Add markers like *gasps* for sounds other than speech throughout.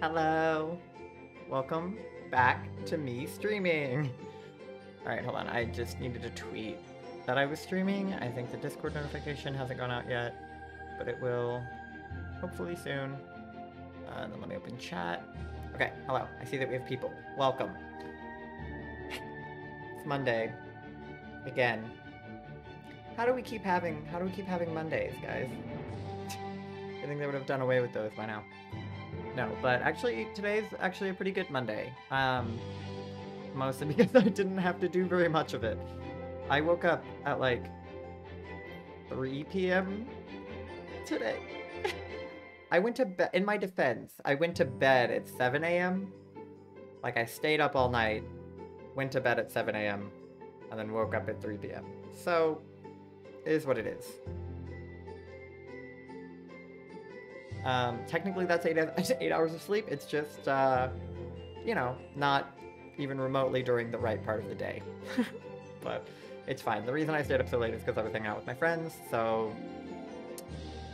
Hello. Welcome back to me streaming. Alright, hold on. I just needed to tweet that I was streaming. I think the Discord notification hasn't gone out yet, but it will hopefully soon. Uh, then let me open chat. Okay, hello. I see that we have people. Welcome. *laughs* it's Monday. Again. How do we keep having how do we keep having Mondays, guys? *laughs* I think they would have done away with those by now. No, but actually today's actually a pretty good Monday. Um mostly *laughs* because I didn't have to do very much of it. I woke up at like 3 p.m. today. *laughs* I went to bed, in my defense, I went to bed at 7 a.m. Like I stayed up all night, went to bed at 7 a.m., and then woke up at 3 p.m. So, it is what it is. Um, technically that's eight, *laughs* eight hours of sleep, it's just, uh, you know, not even remotely during the right part of the day. *laughs* but it's fine. The reason I stayed up so late is because I was hanging out with my friends, so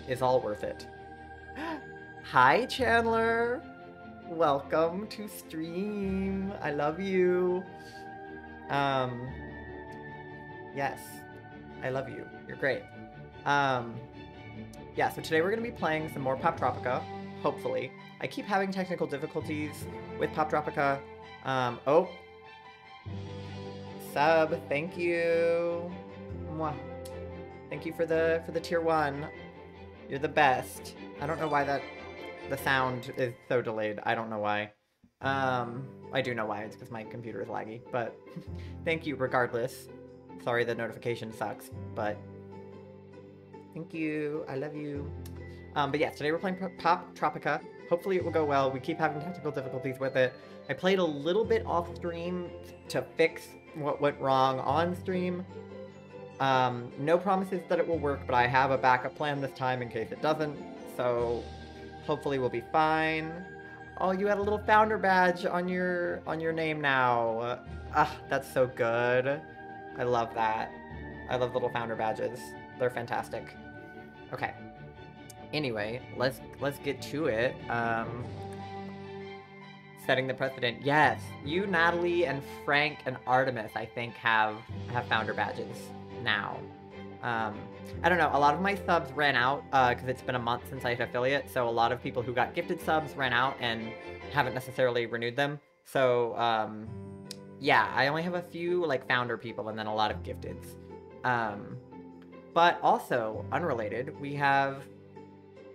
it's all worth it. *gasps* Hi, Chandler! Welcome to stream. I love you. Um, yes, I love you. You're great. Um, yeah, so today we're going to be playing some more Poptropica, hopefully. I keep having technical difficulties with Poptropica. Um, oh. Sub, thank you. Mwah. Thank you for the for the tier one. You're the best. I don't know why that the sound is so delayed. I don't know why. Um, I do know why. It's because my computer is laggy. But *laughs* thank you regardless. Sorry the notification sucks, but thank you. I love you. Um, but yeah, today we're playing Poptropica. Hopefully it will go well. We keep having technical difficulties with it. I played a little bit off stream to fix what went wrong on stream. Um, no promises that it will work, but I have a backup plan this time in case it doesn't, so hopefully we'll be fine. Oh, you had a little founder badge on your on your name now. Ah, that's so good. I love that. I love little founder badges. They're fantastic. Okay. Anyway, let's let's get to it. Um, setting the precedent. Yes, you, Natalie, and Frank and Artemis, I think, have have founder badges now. Um, I don't know, a lot of my subs ran out because uh, it's been a month since I hit affiliate, so a lot of people who got gifted subs ran out and haven't necessarily renewed them. So, um, yeah, I only have a few, like, founder people and then a lot of gifteds. Um, but also, unrelated, we have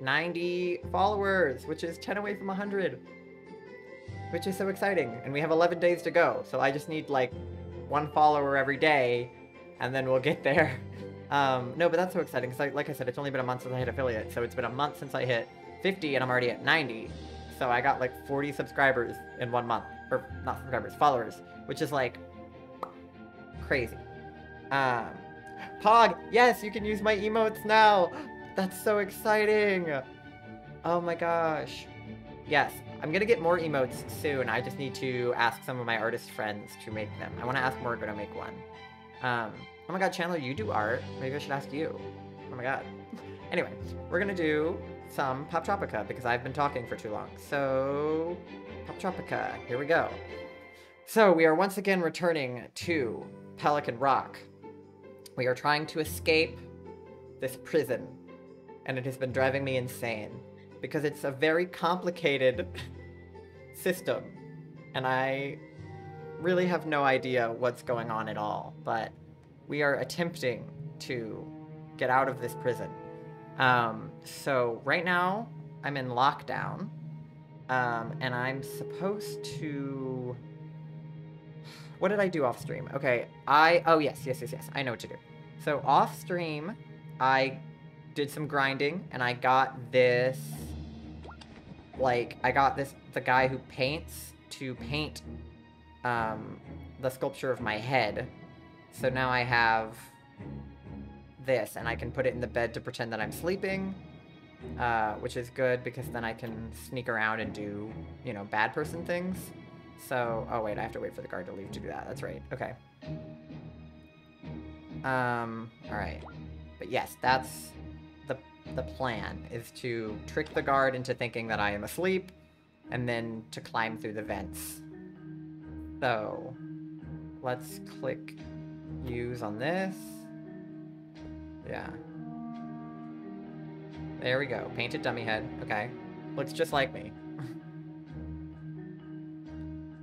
90 followers, which is 10 away from 100 which is so exciting. And we have 11 days to go, so I just need like one follower every day, and then we'll get there. *laughs* Um, no, but that's so exciting, because like I said, it's only been a month since I hit affiliate, so it's been a month since I hit 50, and I'm already at 90. So I got like 40 subscribers in one month. Or, not subscribers, followers, which is like crazy. Um, Pog, yes, you can use my emotes now! That's so exciting! Oh my gosh. Yes, I'm gonna get more emotes soon. I just need to ask some of my artist friends to make them. I want to ask Morgan to make one. Um, oh my god, Chandler, you do art. Maybe I should ask you. Oh my god. *laughs* anyway, we're gonna do some Poptropica because I've been talking for too long. So, Poptropica, here we go. So, we are once again returning to Pelican Rock. We are trying to escape this prison, and it has been driving me insane because it's a very complicated *laughs* system and I really have no idea what's going on at all, but we are attempting to get out of this prison. Um, so right now I'm in lockdown um, and I'm supposed to... What did I do off stream? Okay, I... Oh, yes, yes, yes, yes. I know what to do. So off stream, I did some grinding and I got this like I got this the guy who paints to paint um, the sculpture of my head. So now I have this, and I can put it in the bed to pretend that I'm sleeping, uh, which is good because then I can sneak around and do, you know, bad person things. So, oh wait, I have to wait for the guard to leave to do that. That's right. Okay. Um, alright. But yes, that's the the plan is to trick the guard into thinking that I am asleep, and then to climb through the vents. So, let's click use on this. Yeah. There we go. Painted dummy head. Okay. Looks just like me. *laughs*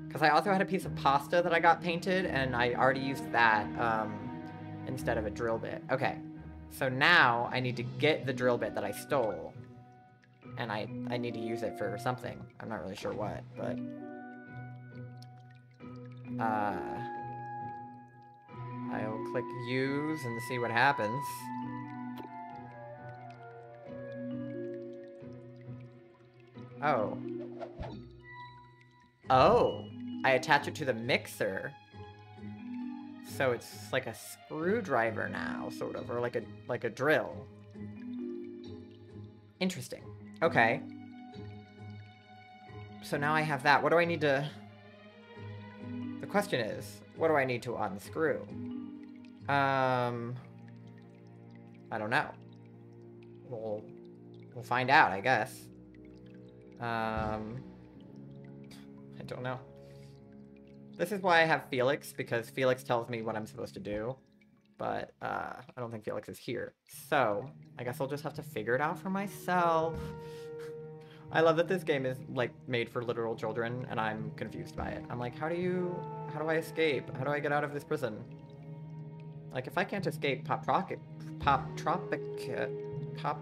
Because I also had a piece of pasta that I got painted, and I already used that um, instead of a drill bit. Okay. So now I need to get the drill bit that I stole. And I, I need to use it for something. I'm not really sure what, but... Uh, I'll click use and see what happens. Oh. Oh, I attach it to the mixer. So it's like a screwdriver now, sort of, or like a like a drill. Interesting. Okay. So now I have that. What do I need to... The question is, what do I need to unscrew? Um... I don't know. We'll... We'll find out, I guess. Um... I don't know. This is why I have Felix, because Felix tells me what I'm supposed to do. But, uh, I don't think Felix is here. So, I guess I'll just have to figure it out for myself. I love that this game is, like, made for literal children, and I'm confused by it. I'm like, how do you... How do I escape? How do I get out of this prison? Like, if I can't escape Pop Tropic... Pop Tropic... Pop...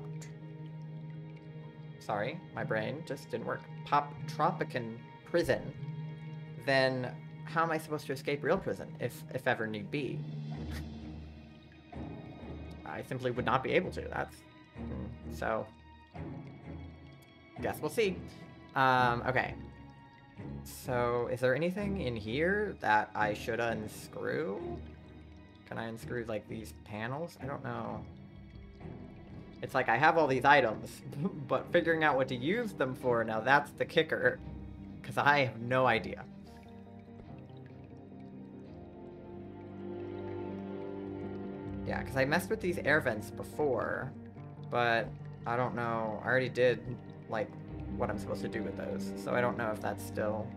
Sorry, my brain just didn't work. Pop Tropican prison, then how am I supposed to escape real prison, if, if ever need be? I simply would not be able to, that's... Mm, so... Guess we'll see. Um, okay. So, is there anything in here that I should unscrew? Can I unscrew, like, these panels? I don't know. It's like I have all these items, *laughs* but figuring out what to use them for, now that's the kicker. Because I have no idea. Yeah, because I messed with these air vents before, but I don't know. I already did, like, what I'm supposed to do with those. So I don't know if that's still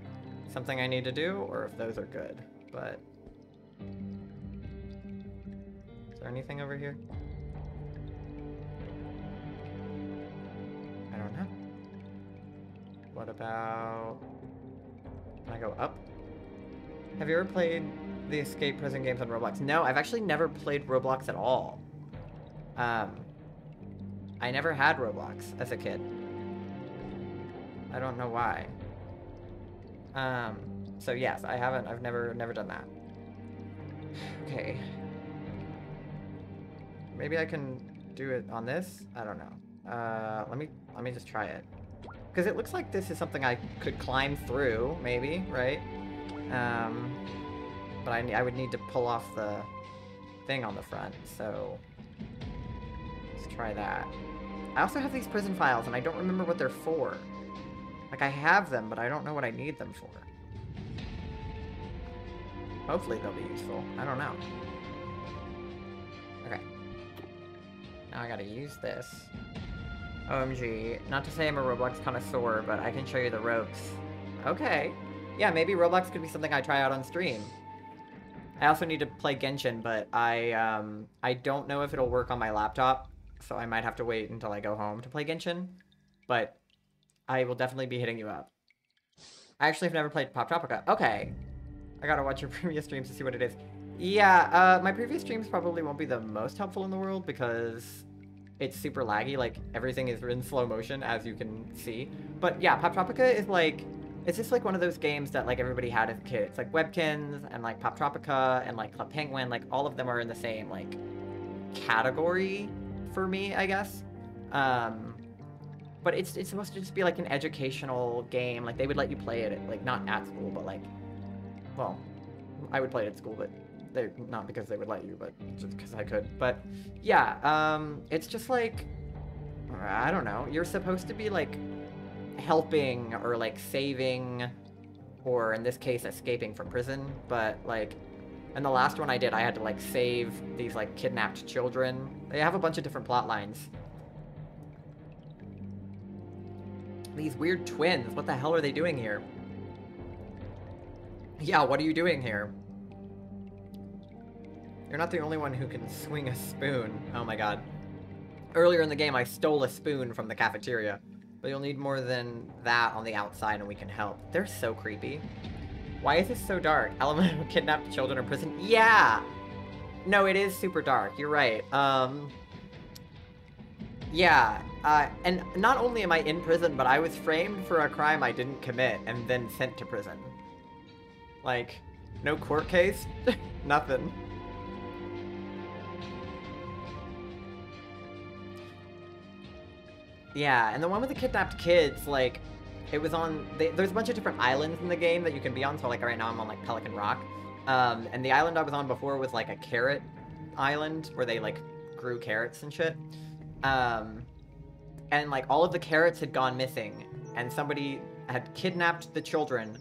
something I need to do or if those are good, but... Is there anything over here? I don't know. What about... Can I go up? Have you ever played the escape prison games on Roblox? No, I've actually never played Roblox at all. Um, I never had Roblox as a kid. I don't know why. Um, so yes, I haven't, I've never, never done that. Okay. Maybe I can do it on this? I don't know. Uh, let me, let me just try it. Because it looks like this is something I could climb through, maybe, right? Um, but I, I would need to pull off the thing on the front, so let's try that. I also have these prison files, and I don't remember what they're for. Like, I have them, but I don't know what I need them for. Hopefully they'll be useful. I don't know. Okay. Now I gotta use this. OMG. Not to say I'm a Roblox connoisseur, but I can show you the ropes. Okay. Yeah, maybe Roblox could be something I try out on stream. I also need to play Genshin, but I um I don't know if it'll work on my laptop, so I might have to wait until I go home to play Genshin. But I will definitely be hitting you up. I actually have never played Poptropica. Okay. I gotta watch your *laughs* previous streams to see what it is. Yeah, uh, my previous streams probably won't be the most helpful in the world because it's super laggy. Like, everything is in slow motion, as you can see. But yeah, Poptropica is like it's just like one of those games that like everybody had as a kid. It's like Webkinz and like Poptropica and like Club Penguin, like all of them are in the same like category for me, I guess. Um, but it's it's supposed to just be like an educational game. Like they would let you play it, at, like not at school, but like, well, I would play it at school, but they not because they would let you, but just because I could. But yeah, um, it's just like I don't know. You're supposed to be like helping or like saving or in this case escaping from prison but like in the last one I did I had to like save these like kidnapped children they have a bunch of different plot lines These weird twins, what the hell are they doing here? Yeah, what are you doing here? You're not the only one who can swing a spoon. Oh my god. Earlier in the game, I stole a spoon from the cafeteria. But you'll need more than that on the outside and we can help. They're so creepy. Why is this so dark? *laughs* Elemental kidnapped children or prison? Yeah! No, it is super dark. You're right. Um... Yeah, uh, and not only am I in prison, but I was framed for a crime I didn't commit and then sent to prison. Like, no court case, *laughs* nothing. Yeah, and the one with the kidnapped kids, like, it was on, they, there's a bunch of different islands in the game that you can be on, so like right now I'm on like Pelican Rock. Um, and the island I was on before was like a carrot island where they like grew carrots and shit. Um, and like all of the carrots had gone missing and somebody had kidnapped the children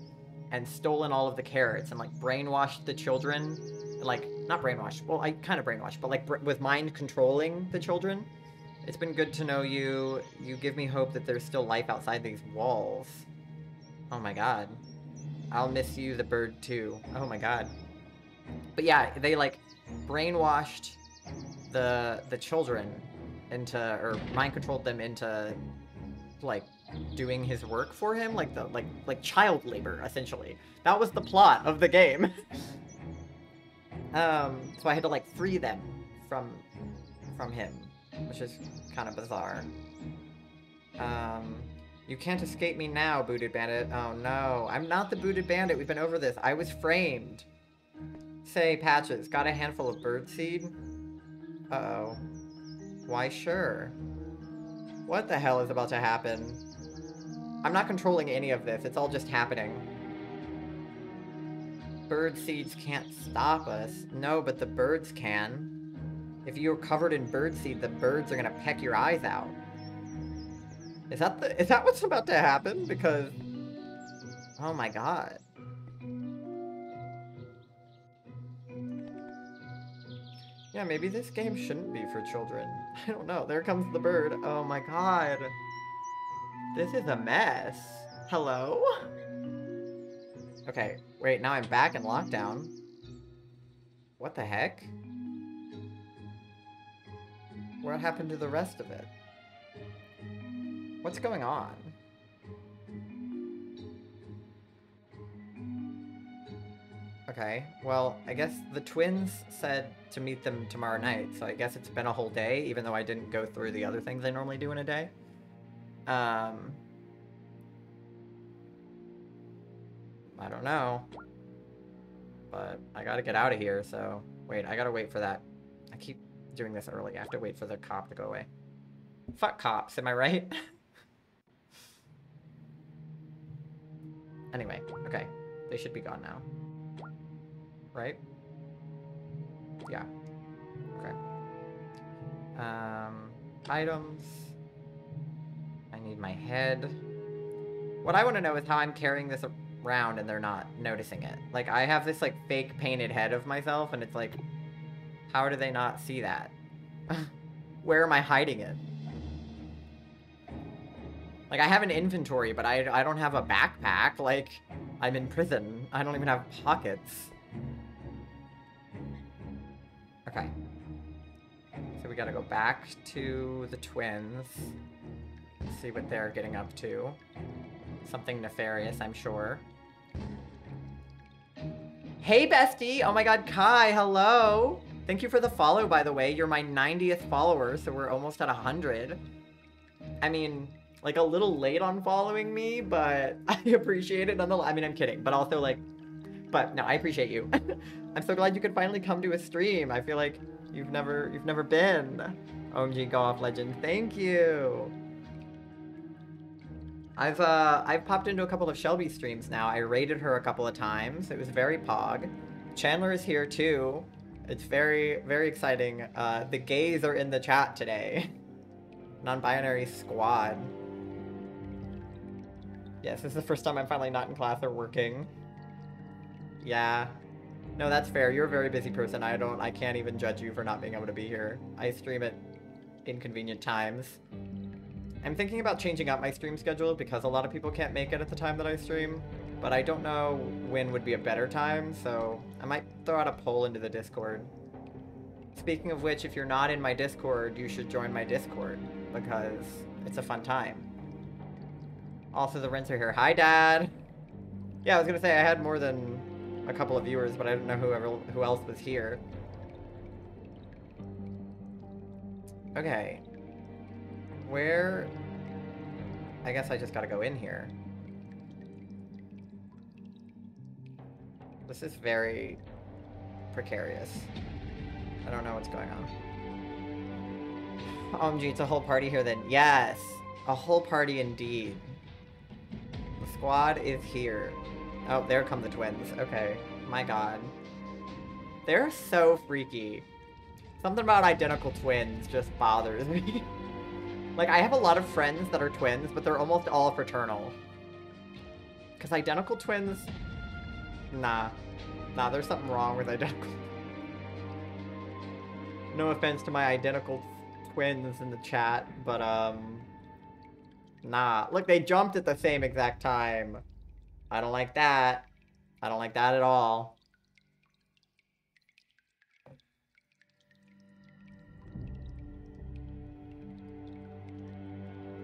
and stolen all of the carrots and like brainwashed the children like not brainwashed well i kind of brainwashed but like with mind controlling the children it's been good to know you. You give me hope that there's still life outside these walls. Oh my god. I'll miss you the bird too. Oh my god. But yeah they like brainwashed the the children into or mind controlled them into like doing his work for him like the like like child labor essentially. That was the plot of the game. *laughs* Um so i had to like free them from from him which is kind of bizarre. Um you can't escape me now booted bandit. Oh no. I'm not the booted bandit. We've been over this. I was framed. Say patches got a handful of birdseed? Uh-oh. Why sure. What the hell is about to happen? I'm not controlling any of this. It's all just happening. Bird seeds can't stop us. No, but the birds can. If you're covered in bird seed, the birds are gonna peck your eyes out. Is that the is that what's about to happen? Because Oh my god. Yeah, maybe this game shouldn't be for children. *laughs* I don't know. There comes the bird. Oh my god. This is a mess. Hello? Okay, wait, now I'm back in lockdown. What the heck? What happened to the rest of it? What's going on? Okay, well, I guess the twins said to meet them tomorrow night, so I guess it's been a whole day, even though I didn't go through the other things I normally do in a day. Um, I don't know. But I gotta get out of here, so... Wait, I gotta wait for that. Doing this early. I have to wait for the cop to go away. Fuck cops, am I right? *laughs* anyway, okay. They should be gone now. Right? Yeah. Okay. Um, items I need my head. What I want to know is how I'm carrying this around and they're not noticing it. Like, I have this, like, fake painted head of myself, and it's like, how do they not see that? *sighs* Where am I hiding it? Like, I have an inventory, but I, I don't have a backpack. Like, I'm in prison. I don't even have pockets. Okay. So we gotta go back to the twins see what they're getting up to. Something nefarious, I'm sure. Hey, bestie! Oh my god, Kai, hello! Thank you for the follow, by the way. You're my 90th follower, so we're almost at 100. I mean, like, a little late on following me, but *laughs* I appreciate it nonetheless. I mean, I'm kidding, but also, like, but no, I appreciate you. *laughs* I'm so glad you could finally come to a stream. I feel like you've never, you've never been. OMG Golf Legend, thank you. I've uh, I've popped into a couple of Shelby streams now. I raided her a couple of times. It was very pog. Chandler is here too. It's very very exciting. Uh, the gays are in the chat today. *laughs* Non-binary squad. Yes, this is the first time I'm finally not in class or working. Yeah. No, that's fair. You're a very busy person. I don't I can't even judge you for not being able to be here. I stream at inconvenient times I'm thinking about changing up my stream schedule because a lot of people can't make it at the time that I stream, but I don't know when would be a better time, so I might throw out a poll into the Discord. Speaking of which, if you're not in my Discord, you should join my Discord because it's a fun time. Also, the Rints are here. Hi, Dad! Yeah, I was gonna say I had more than a couple of viewers, but I didn't know whoever who else was here. Okay. Where... I guess I just gotta go in here. This is very precarious. I don't know what's going on. Oh, OMG, it's a whole party here then. Yes! A whole party indeed. The squad is here. Oh, there come the twins. Okay. My god. They're so freaky. Something about identical twins just bothers me. *laughs* like, I have a lot of friends that are twins, but they're almost all fraternal. Because identical twins... Nah. Nah, there's something wrong with identical... no offense to my identical twins in the chat, but, um... Nah. Look, they jumped at the same exact time. I don't like that. I don't like that at all.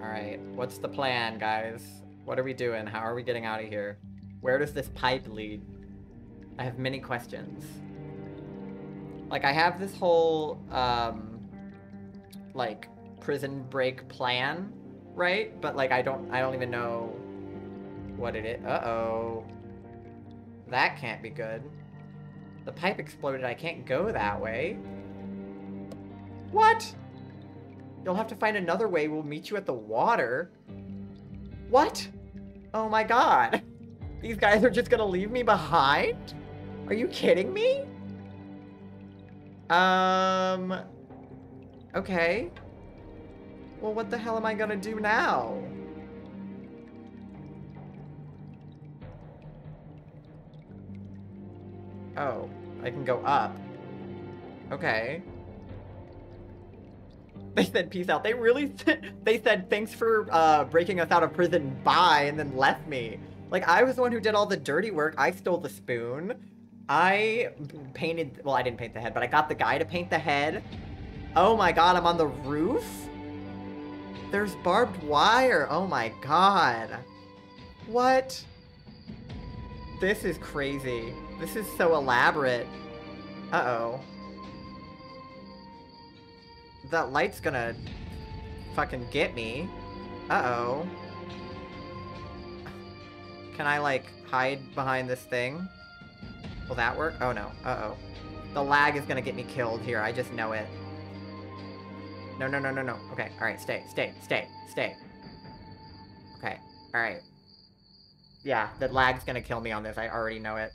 Alright, what's the plan, guys? What are we doing? How are we getting out of here? Where does this pipe lead? I have many questions. Like, I have this whole, um, like, prison break plan, right? But, like, I don't, I don't even know what it is. Uh-oh. That can't be good. The pipe exploded. I can't go that way. What? You'll have to find another way. We'll meet you at the water. What? Oh my god. *laughs* These guys are just gonna leave me behind? Are you kidding me? Um... Okay. Well, what the hell am I gonna do now? Oh, I can go up. Okay. *laughs* They said peace out. They really *laughs* they said thanks for uh, breaking us out of prison, bye, and then left me. Like, I was the one who did all the dirty work. I stole the spoon. I painted, well, I didn't paint the head, but I got the guy to paint the head. Oh my god, I'm on the roof? There's barbed wire. Oh my god. What? This is crazy. This is so elaborate. Uh-oh. That light's gonna fucking get me. Uh-oh. Can I, like, hide behind this thing? Will that work? Oh, no. Uh-oh. The lag is gonna get me killed here. I just know it. No, no, no, no, no. Okay, alright. Stay, stay, stay, stay. Okay, alright. Yeah, the lag's gonna kill me on this. I already know it.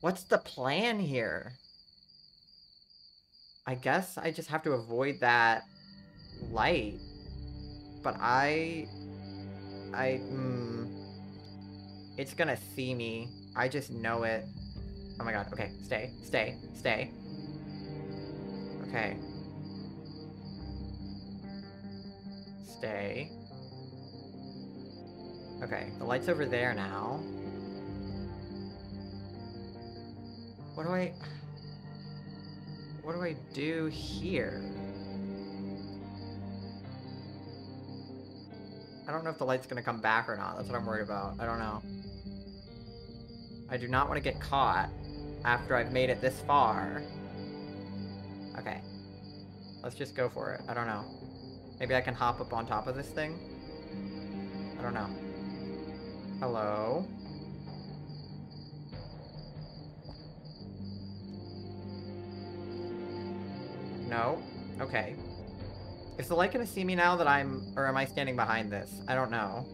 What's the plan here? I guess I just have to avoid that light. But I... I... Mm, it's gonna see me. I just know it. Oh my god, okay. Stay, stay, stay. Okay. Stay. Okay, the light's over there now. What do I... What do I do here? I don't know if the light's gonna come back or not. That's what I'm worried about. I don't know. I do not want to get caught after I've made it this far. Okay. Let's just go for it. I don't know. Maybe I can hop up on top of this thing? I don't know. Hello? No? Okay. Is the light gonna see me now that I'm... Or am I standing behind this? I don't know.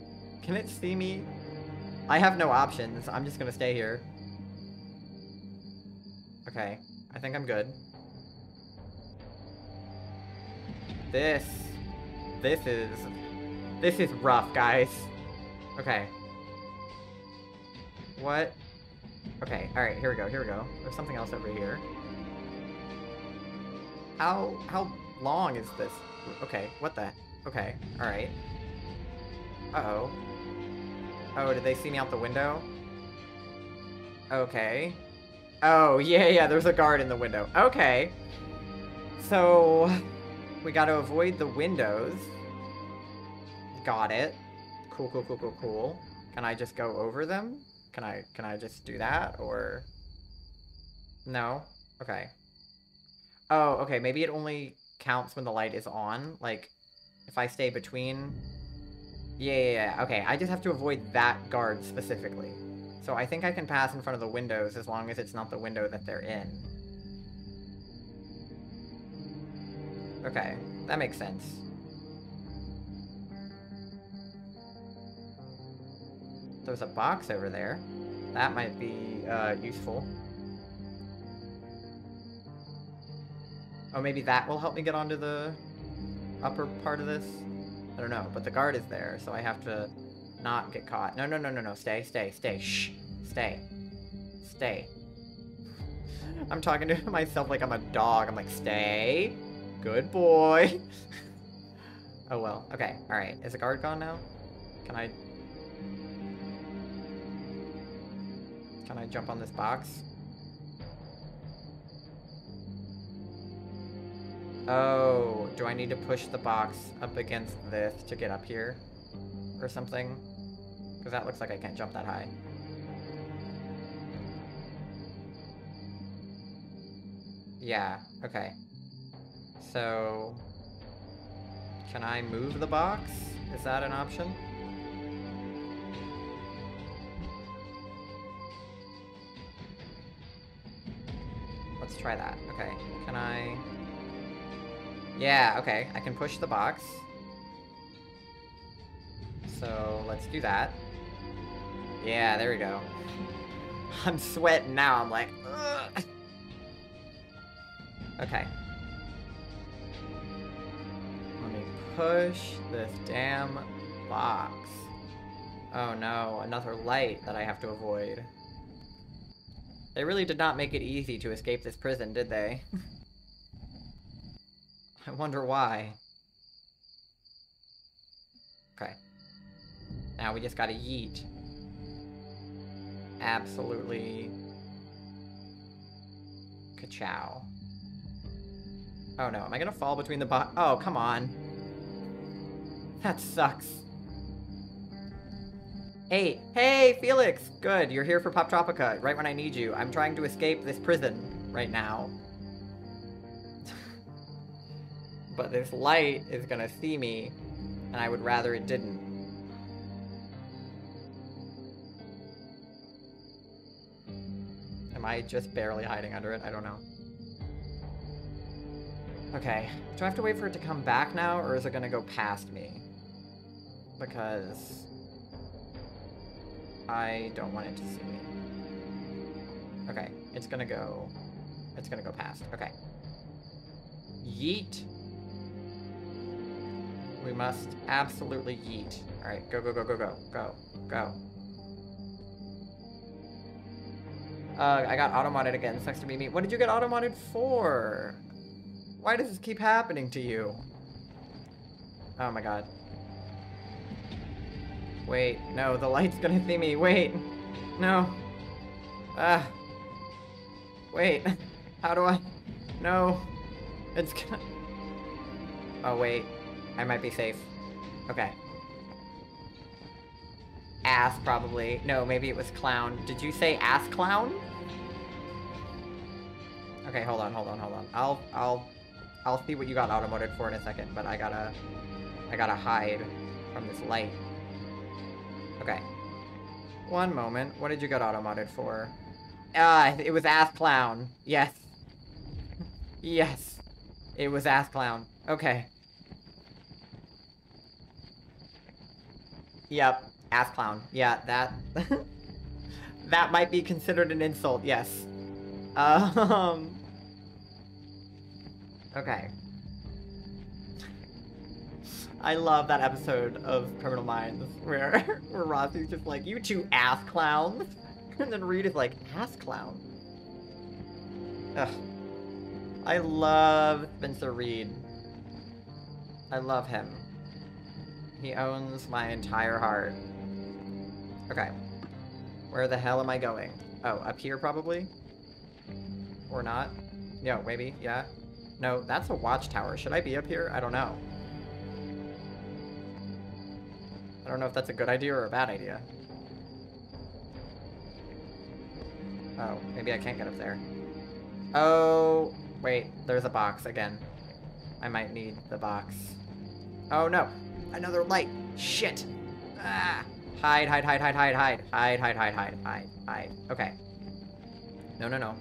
Can it see me? I have no options. I'm just gonna stay here. Okay. I think I'm good. This... This is... This is rough, guys. Okay. What? Okay, alright, here we go, here we go. There's something else over here. How how long is this? Okay, what the? Okay, alright. Uh-oh. Oh, did they see me out the window? Okay. Oh, *laughs* yeah, yeah, there's a guard in the window. Okay. So, we gotta avoid the windows. Got it. Cool, cool, cool, cool, cool. Can I just go over them? Can I, can I just do that, or... No? Okay. Oh, okay, maybe it only counts when the light is on. Like, if I stay between... Yeah, yeah, yeah, okay. I just have to avoid that guard specifically. So I think I can pass in front of the windows as long as it's not the window that they're in. Okay, that makes sense. There's a box over there. That might be uh, useful. Oh, maybe that will help me get onto the upper part of this? I don't know, but the guard is there, so I have to not get caught. No, no, no, no, no, stay, stay, stay, shh, stay, stay. I'm talking to *laughs* myself like I'm a dog. I'm like, stay, good boy. *laughs* oh well, okay, alright. Is the guard gone now? Can I... Can I jump on this box? Oh, do I need to push the box up against this to get up here? Or something? Because that looks like I can't jump that high. Yeah, okay. So... Can I move the box? Is that an option? Let's try that. Okay, can I... Yeah, okay. I can push the box. So, let's do that. Yeah, there we go. *laughs* I'm sweating now. I'm like, Ugh. Okay. Let me push this damn box. Oh no, another light that I have to avoid. They really did not make it easy to escape this prison, did they? *laughs* I wonder why. Okay. Now we just gotta yeet. Absolutely... Ka-chow. Oh no, am I gonna fall between the bo- Oh, come on. That sucks. Hey, hey, Felix! Good, you're here for Poptropica, right when I need you. I'm trying to escape this prison right now. But this light is gonna see me, and I would rather it didn't. Am I just barely hiding under it? I don't know. Okay, do I have to wait for it to come back now, or is it gonna go past me? Because... I don't want it to see me. Okay, it's gonna go... It's gonna go past. Okay. Yeet! We must absolutely yeet. Alright, go, go, go, go, go, go, go. Uh, I got auto-modded again. Sucks to be me. What did you get auto-modded for? Why does this keep happening to you? Oh my god. Wait, no, the light's gonna see me. Wait. No. Ah. Wait. *laughs* How do I... No. It's gonna... Oh, wait. I might be safe. Okay. Ass, probably. No, maybe it was clown. Did you say ass clown? Okay, hold on, hold on, hold on. I'll, I'll, I'll see what you got automodded for in a second, but I gotta, I gotta hide from this light. Okay. One moment. What did you get automodded for? Ah, it was ass clown. Yes. *laughs* yes. It was ass clown. Okay. Yep. Ass clown. Yeah, that... *laughs* that might be considered an insult, yes. Um... Okay. I love that episode of Criminal Minds where, *laughs* where Rossi's just like, you two ass clowns. *laughs* And then Reid is like, ass clown? Ugh. I love Spencer Reid. I love him. He owns my entire heart. Okay. Where the hell am I going? Oh, up here probably? Or not? No, maybe, yeah. No, that's a watchtower. Should I be up here? I don't know. I don't know if that's a good idea or a bad idea. Oh, maybe I can't get up there. Oh, wait, there's a box again. I might need the box. Oh no, another light. Shit. Ah. Hide, hide, hide, hide, hide, hide. Hide, hide, hide, hide, hide, hide. Okay. No, no, no.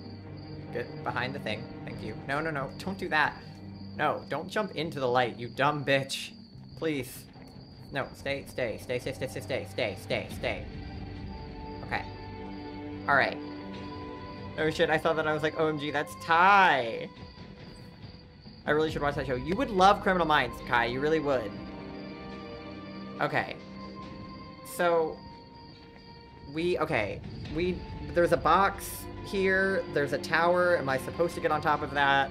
Get behind the thing. Thank you. No, no, no. Don't do that. No, don't jump into the light, you dumb bitch. Please. No, stay, stay, stay, stay, stay, stay, stay, stay, stay, stay. Okay. Alright. Oh shit, I saw that I was like, OMG, that's Ty. I really should watch that show. You would love Criminal Minds, Kai. You really would. Okay. So, we, okay. We, there's a box here. There's a tower. Am I supposed to get on top of that?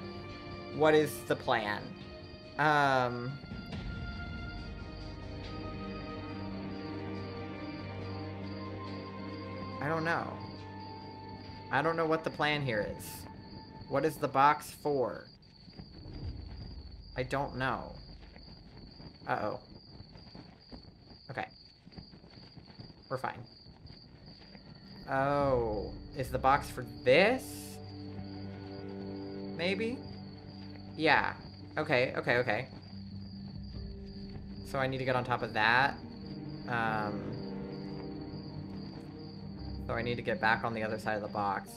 What is the plan? Um... I don't know. I don't know what the plan here is. What is the box for? I don't know. Uh-oh. Okay. We're fine. Oh. Is the box for this? Maybe? Yeah. Okay, okay, okay. So I need to get on top of that. Um... So I need to get back on the other side of the box.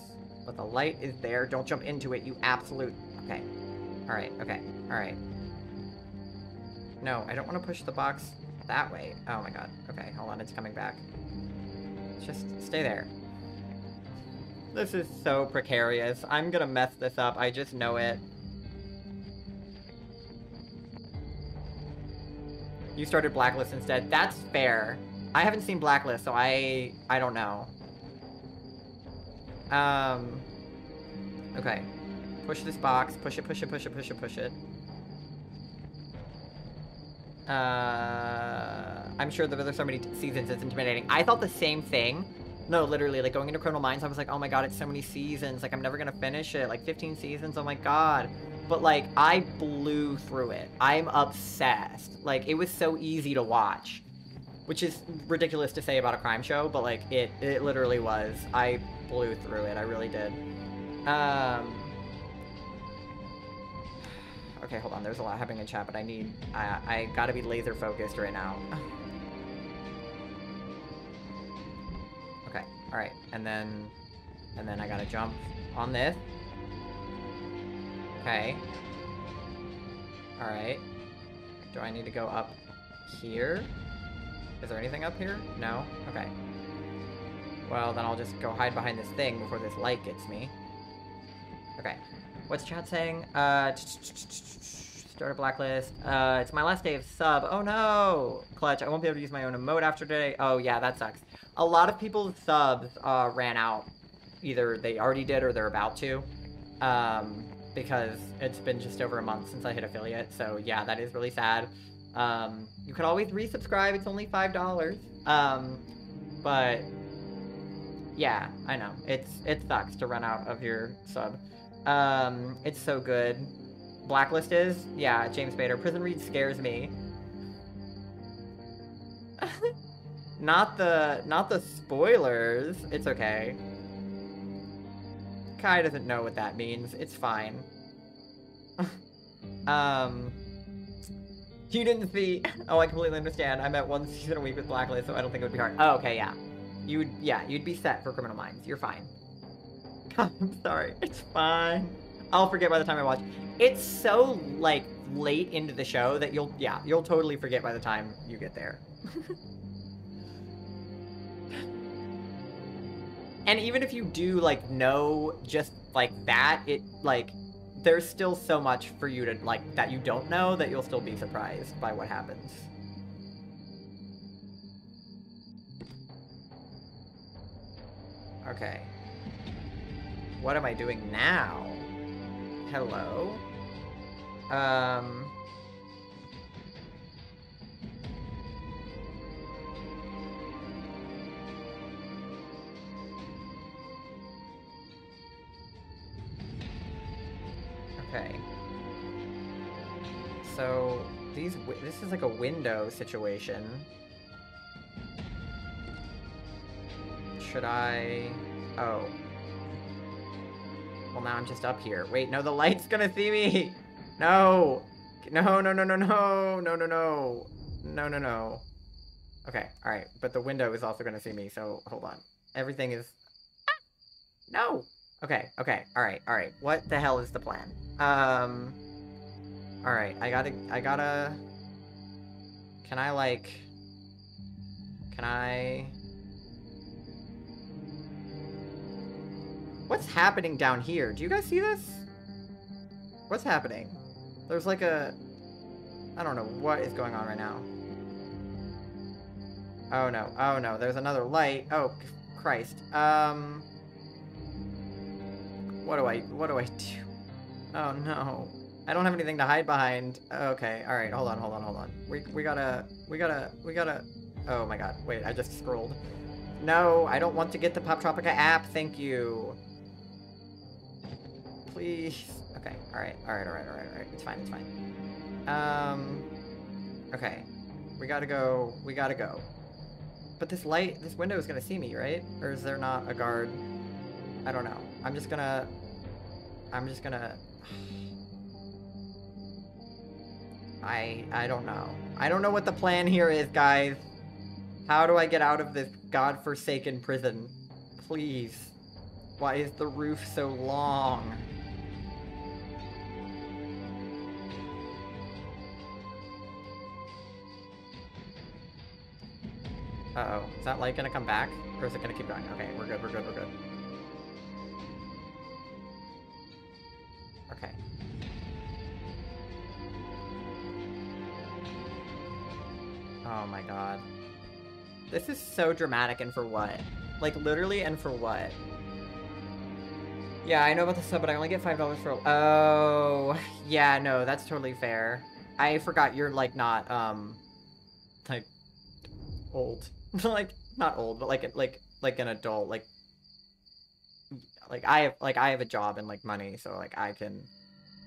But the light is there. Don't jump into it, you absolute... Okay. Alright, okay. Alright. No, I don't want to push the box that way. Oh my god. Okay, hold on. It's coming back. Just stay there. This is so precarious. I'm gonna mess this up. I just know it. You started Blacklist instead. That's fair. I haven't seen Blacklist, so I... I don't know. Um, okay. Push this box. Push it, push it, push it, push it, push it. Uh, I'm sure that there's so many seasons it's intimidating. I thought the same thing. No, literally, like going into Criminal Minds, I was like, oh my god, it's so many seasons. Like, I'm never gonna finish it. Like, 15 seasons, oh my god. But, like, I blew through it. I'm obsessed. Like, it was so easy to watch. Which is ridiculous to say about a crime show, but, like, it, it literally was. I blew through it. I really did. Um, okay, hold on. There's a lot happening in chat, but I need... I, I gotta be laser focused right now. *sighs* okay, alright. And then... And then I gotta jump on this. Okay. Alright. Do I need to go up here? Is there anything up here? No? Okay. Well, then I'll just go hide behind this thing before this light gets me. Okay. What's chat saying? Uh, start a blacklist. Uh, it's my last day of sub. Oh no! Clutch, I won't be able to use my own emote after today. Oh yeah, that sucks. A lot of people's subs uh, ran out. Either they already did or they're about to. Um, because it's been just over a month since I hit affiliate. So yeah, that is really sad. Um, you can always resubscribe. It's only $5. Um, but yeah, I know. It's it sucks to run out of your sub. Um, it's so good. Blacklist is? Yeah, James Spader. Prison Reid scares me. *laughs* not the not the spoilers. It's okay. Kai doesn't know what that means. It's fine. *laughs* um you didn't see Oh, I completely understand. I'm at one season a week with Blacklist, so I don't think it would be hard. Oh, okay, yeah. You'd, yeah, you'd be set for Criminal Minds. You're fine. *laughs* I'm sorry. It's fine. I'll forget by the time I watch. It's so, like, late into the show that you'll, yeah, you'll totally forget by the time you get there. *laughs* and even if you do, like, know just, like, that, it, like, there's still so much for you to, like, that you don't know that you'll still be surprised by what happens. Okay. What am I doing now? Hello? Um... Okay. So, these this is like a window situation. Should I... Oh. Well, now I'm just up here. Wait, no, the light's gonna see me. No. No, no, no, no, no. No, no, no. No, no, no. Okay, all right. But the window is also gonna see me, so hold on. Everything is... Ah! No! Okay, okay, all right, all right. What the hell is the plan? Um... All right, I gotta... I gotta... Can I, like... Can I... What's happening down here? Do you guys see this? What's happening? There's like a... I don't know what is going on right now. Oh no, oh no, there's another light. Oh, Christ. Um... What do I, what do I do? Oh no. I don't have anything to hide behind. Okay, alright, hold on, hold on, hold on. We, we gotta, we gotta, we gotta... Oh my god, wait, I just scrolled. No, I don't want to get the Poptropica app, thank you. Please. Okay, alright, alright, alright, alright, alright. It's fine, it's fine. Um, okay. We gotta go, we gotta go. But this light, this window is gonna see me, right? Or is there not a guard? I don't know. I'm just gonna, I'm just gonna, *sighs* I, I don't know. I don't know what the plan here is, guys. How do I get out of this godforsaken prison? Please. Why is the roof so long? Uh-oh. Is that light gonna come back? Or is it gonna keep going? Okay, we're good, we're good, we're good. Okay. Oh my god. This is so dramatic and for what? Like, literally and for what? Yeah, I know about the sub, but I only get $5 for- Oh, *laughs* yeah, no, that's totally fair. I forgot you're, like, not, um, like, old. *laughs* like, not old, but like, like, like an adult, like, like, I have, like, I have a job and, like, money, so, like, I can,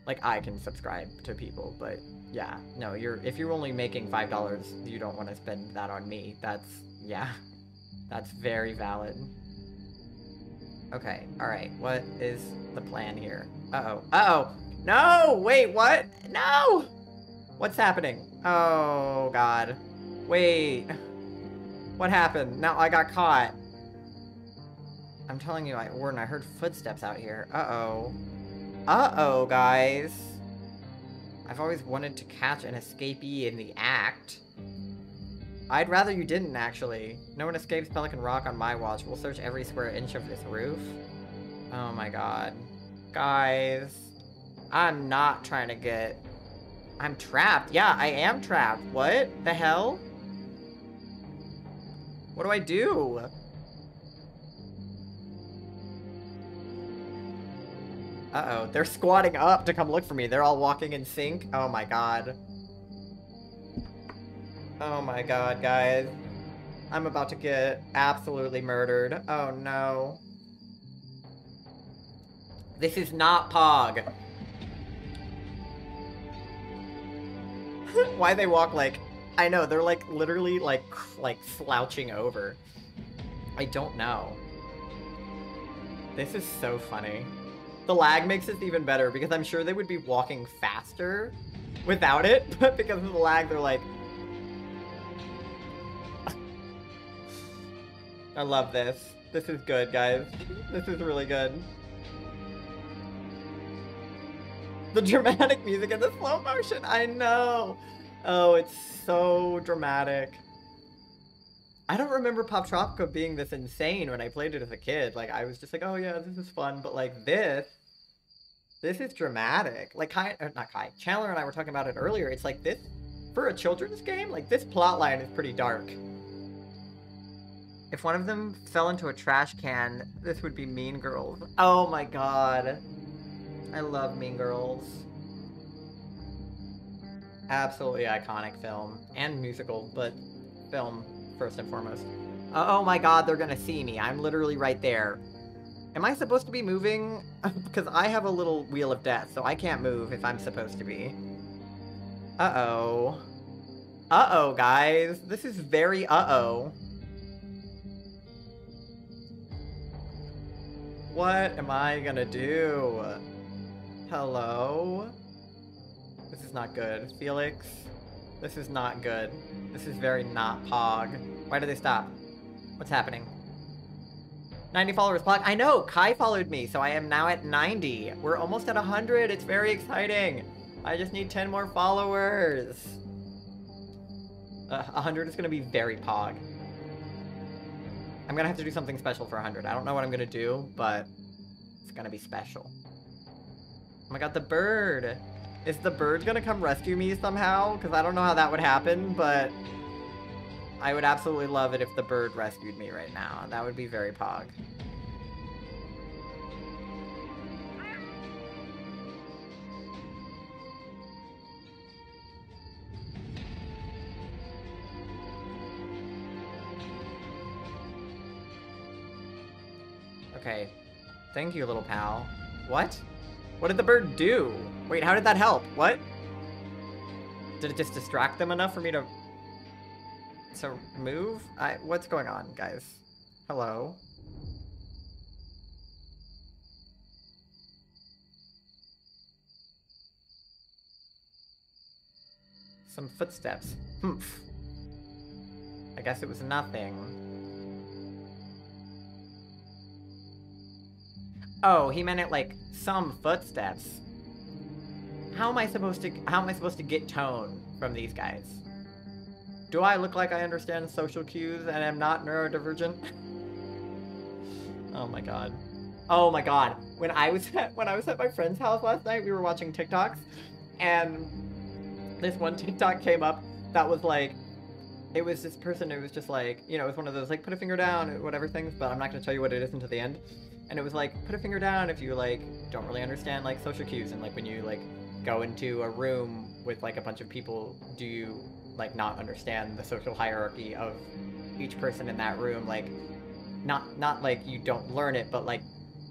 like, I can subscribe to people, but, yeah, no, you're, if you're only making $5, you don't want to spend that on me, that's, yeah, *laughs* that's very valid. Okay, alright, what is the plan here? Uh-oh, uh-oh! No! Wait, what? No! What's happening? Oh, God. Wait. *laughs* What happened? Now I got caught. I'm telling you, I, Warden, I heard footsteps out here. Uh-oh. Uh-oh, guys. I've always wanted to catch an escapee in the act. I'd rather you didn't, actually. No one escapes Pelican Rock on my watch. We'll search every square inch of this roof. Oh my god. Guys. I'm not trying to get... I'm trapped. Yeah, I am trapped. What the hell? What do I do? Uh-oh, they're squatting up to come look for me. They're all walking in sync. Oh my god. Oh my god, guys. I'm about to get absolutely murdered. Oh no. This is not Pog. *laughs* Why they walk like... I know, they're like literally like like slouching over. I don't know. This is so funny. The lag makes it even better because I'm sure they would be walking faster without it, *laughs* but because of the lag, they're like... *laughs* I love this. This is good, guys. This is really good. The dramatic music and the slow motion, I know! Oh, it's so dramatic. I don't remember Pop Poptropica being this insane when I played it as a kid. Like, I was just like, oh yeah, this is fun. But like this, this is dramatic. Like, Kai, or uh, not Kai, Chandler and I were talking about it earlier. It's like this, for a children's game, like this plot line is pretty dark. If one of them fell into a trash can, this would be Mean Girls. Oh my god. I love Mean Girls. Absolutely iconic film. And musical, but film first and foremost. Uh, oh my god, they're gonna see me. I'm literally right there. Am I supposed to be moving? *laughs* because I have a little wheel of death, so I can't move if I'm supposed to be. Uh-oh. Uh-oh, guys. This is very uh-oh. What am I gonna do? Hello? Not good. Felix? This is not good. This is very not Pog. Why did they stop? What's happening? 90 followers Pog. I know, Kai followed me, so I am now at 90. We're almost at 100. It's very exciting. I just need 10 more followers. Uh, 100 is going to be very pog. I'm going to have to do something special for 100. I don't know what I'm going to do, but it's going to be special. Oh my god, the bird. Is the bird to come rescue me somehow? Because I don't know how that would happen, but I would absolutely love it if the bird rescued me right now. That would be very pog. Okay. Thank you, little pal. What? What did the bird do? Wait, how did that help? What? Did it just distract them enough for me to... To move? I... What's going on, guys? Hello? Some footsteps. Humph. I guess it was nothing. Oh, he meant it like some footsteps. How am I supposed to how am I supposed to get tone from these guys? Do I look like I understand social cues and am not neurodivergent? *laughs* oh my god. Oh my god. When I was at *laughs* when I was at my friend's house last night, we were watching TikToks and this one *laughs* TikTok came up that was like it was this person who was just like, you know, it was one of those like put a finger down, whatever things, but I'm not gonna tell you what it is until the end and it was like put a finger down if you like don't really understand like social cues and like when you like go into a room with like a bunch of people do you like not understand the social hierarchy of each person in that room? Like not not like you don't learn it but like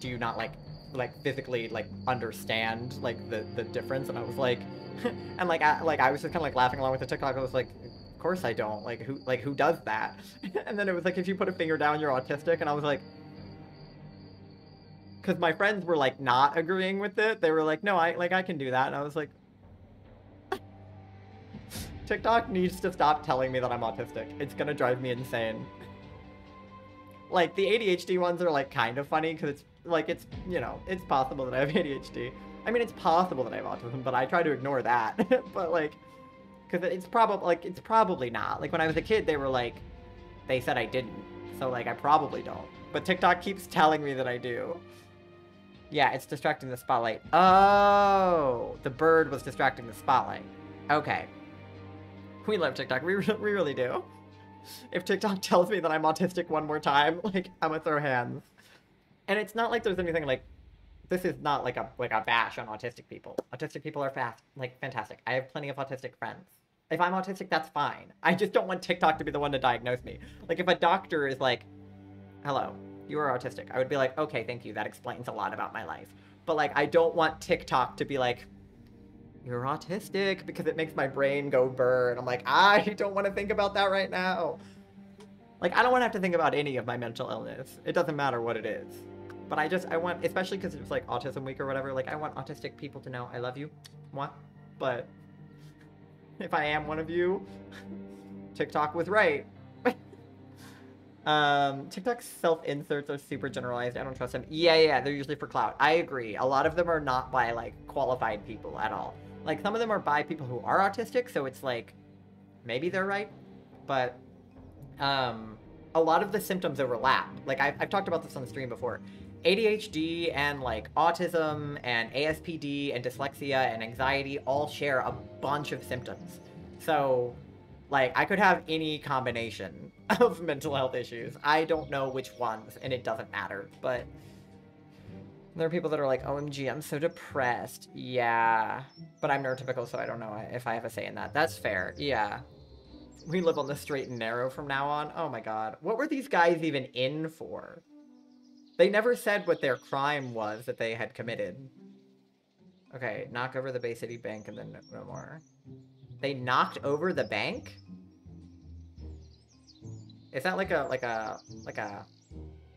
do you not like like physically like understand like the the difference? And i was like *laughs* and like I, like i was just kind of like laughing along with the tiktok. I was like of course i don't. Like who like who does that? *laughs* And then it was like if you put a finger down you're autistic. And i was like because my friends were like not agreeing with it. They were like, no, I like I can do that. And I was like, *laughs* TikTok needs to stop telling me that I'm autistic. It's gonna drive me insane. Like the ADHD ones are like kind of funny because it's like it's you know it's possible that I have ADHD. I mean it's possible that I have autism, but I try to ignore that. *laughs* but like, because it's probably like it's probably not. Like when I was a kid, they were like, they said I didn't, so like I probably don't. But TikTok keeps telling me that I do. Yeah, it's distracting the spotlight. Oh, the bird was distracting the spotlight. Okay. We love TikTok. We, re we really do. If TikTok tells me that I'm autistic one more time, *laughs* like, I'm gonna throw hands. And it's not like there's anything like, this is not like a like a bash on autistic people. Autistic people are fast, like, fantastic. I have plenty of autistic friends. If I'm autistic, that's fine. I just don't want TikTok to be the one to diagnose me. Like, if a doctor is like, hello, you are autistic. I would be like, okay, thank you. That explains a lot about my life. But like, I don't want TikTok to be like, you're autistic because it makes my brain go burn. I'm like, I don't want to think about that right now. Like, I don't want to have to think about any of my mental illness. It doesn't matter what it is. But I just, I want, especially because it's like Autism Week or whatever, like, I want autistic people to know I love you. What? But if I am one of you, *laughs* TikTok was right. Um, TikTok's self-inserts are super generalized. I don't trust them. Yeah, yeah, they're usually for clout. I agree. A lot of them are not by, like, qualified people at all. Like, some of them are by people who are autistic, so it's like, maybe they're right. But, um, a lot of the symptoms overlap. Like, I've, I've talked about this on the stream before. ADHD and, like, autism and ASPD and dyslexia and anxiety all share a bunch of symptoms. So, like, I could have any combination *laughs* of mental health issues. I don't know which ones, and it doesn't matter, but... There are people that are like, OMG, I'm so depressed. Yeah. But I'm neurotypical, so I don't know if I have a say in that. That's fair. Yeah. We live on the straight and narrow from now on. Oh my god. What were these guys even in for? They never said what their crime was that they had committed. Okay, knock over the Bay City Bank and then no, more. They knocked over the bank? Is that like a like a like a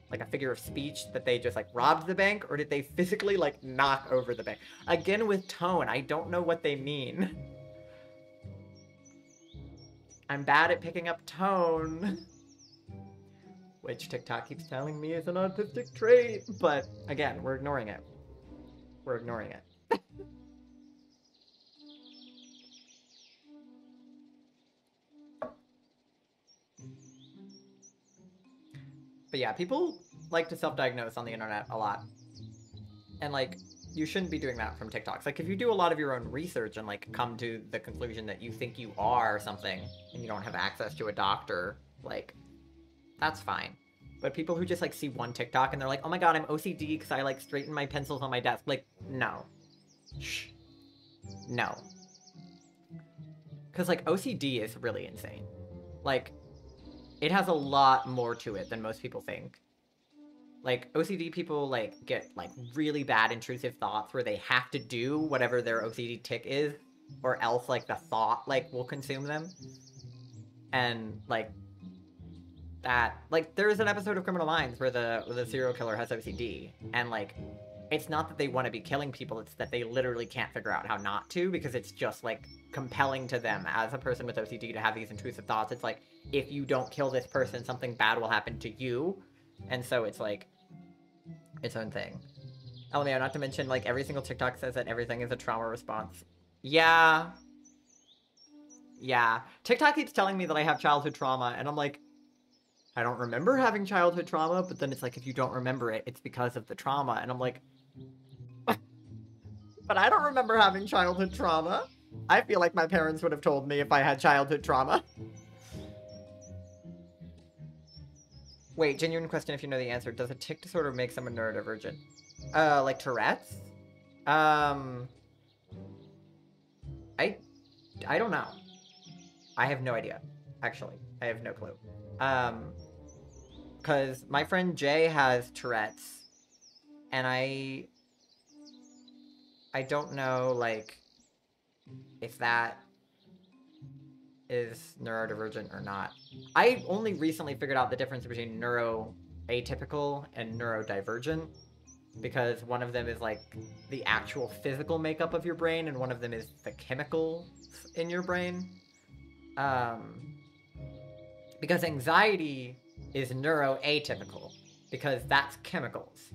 like a figure of speech that they just like robbed the bank or did they physically like knock over the bank? Again with tone, I don't know what they mean. I'm bad at picking up tone. Which TikTok keeps telling me is an autistic trait, but again, we're ignoring it. We're ignoring it. *laughs* But yeah, people like to self-diagnose on the internet a lot. And like, you shouldn't be doing that from TikToks. Like, if you do a lot of your own research and like come to the conclusion that you think you are something and you don't have access to a doctor, like, that's fine. But people who just like see one TikTok and they're like, oh my god, I'm OCD because I like straighten my pencils on my desk. Like, no. Shh. No. Because like OCD is really insane. Like, it has a lot more to it than most people think. Like OCD people like get like really bad intrusive thoughts where they have to do whatever their OCD tick is or else like the thought like will consume them. And like that like there's an episode of Criminal Minds where the where the serial killer has OCD and like it's not that they want to be killing people, it's that they literally can't figure out how not to because it's just like compelling to them as a person with OCD to have these intrusive thoughts. It's like if you don't kill this person, something bad will happen to you. And so it's like its own thing. LMAO, not to mention, like, every single TikTok says that everything is a trauma response. Yeah. Yeah. TikTok keeps telling me that I have childhood trauma, and I'm like, I don't remember having childhood trauma, but then it's like, if you don't remember it, it's because of the trauma. And I'm like, but I don't remember having childhood trauma. I feel like my parents would have told me if I had childhood trauma. Wait, genuine question if you know the answer. Does a tic disorder make someone neurodivergent? Uh, like Tourette's? Um... I... I don't know. I have no idea, actually. I have no clue. Um... Because my friend Jay has Tourette's, and I... I don't know, like, if that is neurodivergent or not. I only recently figured out the difference between neuroatypical and neurodivergent because one of them is like the actual physical makeup of your brain and one of them is the chemicals in your brain. Um, because anxiety is neuroatypical because that's chemicals.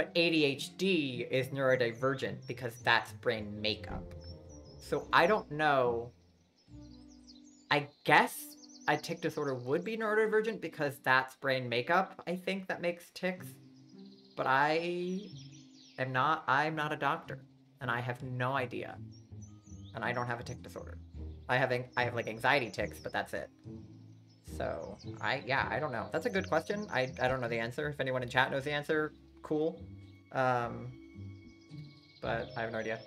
But ADHD is neurodivergent because that's brain makeup. So I don't know I guess a tic disorder would be neurodivergent because that's brain makeup, I think, that makes tics. But I am not, I'm not a doctor. And I have no idea. And I don't have a tic disorder. I have, I have like anxiety tics, but that's it. So, I, yeah, I don't know. That's a good question. I, I don't know the answer. If anyone in chat knows the answer, cool. Um, but I have no idea.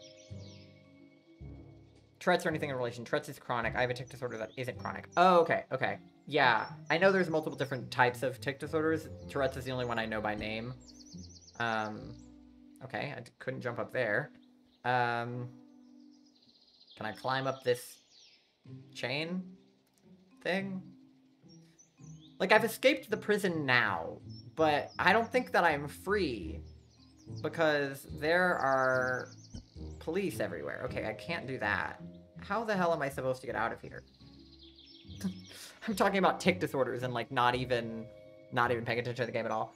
Tourette's or anything in relation. Tourette's is chronic. I have a tic disorder that isn't chronic. Oh, okay, okay. Yeah, I know there's multiple different types of tic disorders. Tourette's is the only one I know by name. Um, okay, I couldn't jump up there. Um, can I climb up this chain thing? Like, I've escaped the prison now, but I don't think that I'm free because there are police everywhere. Okay, I can't do that. How the hell am I supposed to get out of here? *laughs* I'm talking about tic disorders and like not even not even paying attention to the game at all.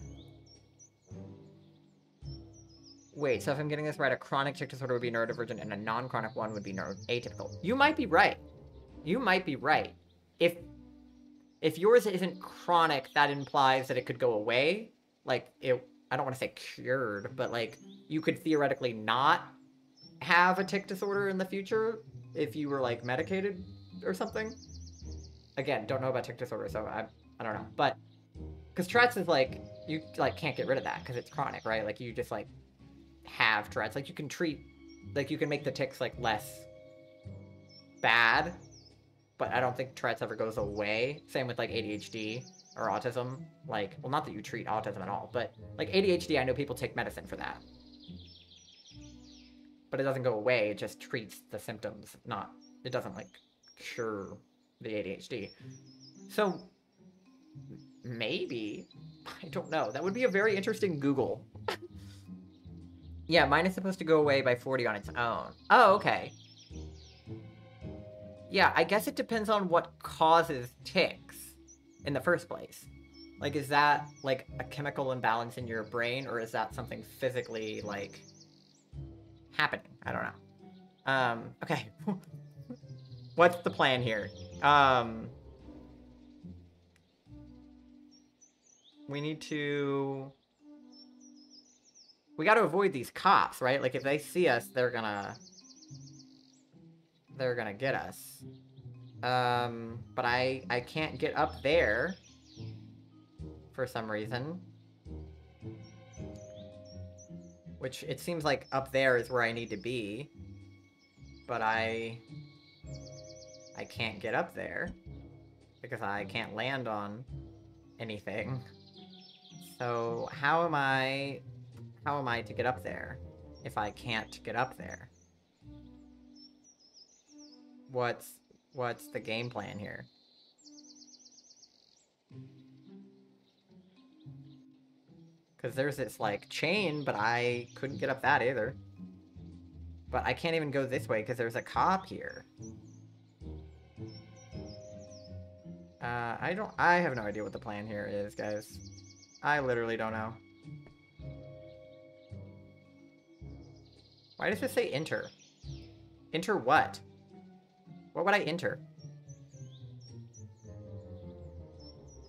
Wait, so if I'm getting this right, a chronic tic disorder would be neurodivergent and a non-chronic one would be neuroatypical. You might be right. You might be right. If if yours isn't chronic, that implies that it could go away. Like it I don't want to say cured, but like you could theoretically not have a tic disorder in the future if you were like medicated or something. Again, don't know about tic disorder, so I I don't know. But because Tourette's is like you like can't get rid of that because it's chronic, right? Like you just like have Tourette's. Like you can treat, like you can make the tics like less bad, but I don't think Tourette's ever goes away. Same with like ADHD or autism. Like, well, not that you treat autism at all, but like ADHD, I know people take medicine for that. But it doesn't go away, it just treats the symptoms, not, it doesn't like cure the ADHD. So, maybe, *laughs* I don't know. That would be a very interesting Google. *laughs* yeah, mine is supposed to go away by 40 on its own. Oh, okay. Yeah, I guess it depends on what causes tics in the first place. Like, is that, like, a chemical imbalance in your brain, or is that something physically, like, happening? I don't know. Um, okay. *laughs* What's the plan here? Um... We need to... We gotta avoid these cops, right? Like, if they see us, they're gonna... They're gonna get us. Um, but I, I can't get up there for some reason. Which, it seems like up there is where I need to be. But I... I can't get up there. Because I can't land on anything. So, how am I... How am I to get up there? If I can't get up there? What's what's the game plan here? Because there's this, like, chain, but I couldn't get up that either. But I can't even go this way because there's a cop here. Uh, I don't- I have no idea what the plan here is, guys. I literally don't know. Why does it say enter? Enter what? What would I enter?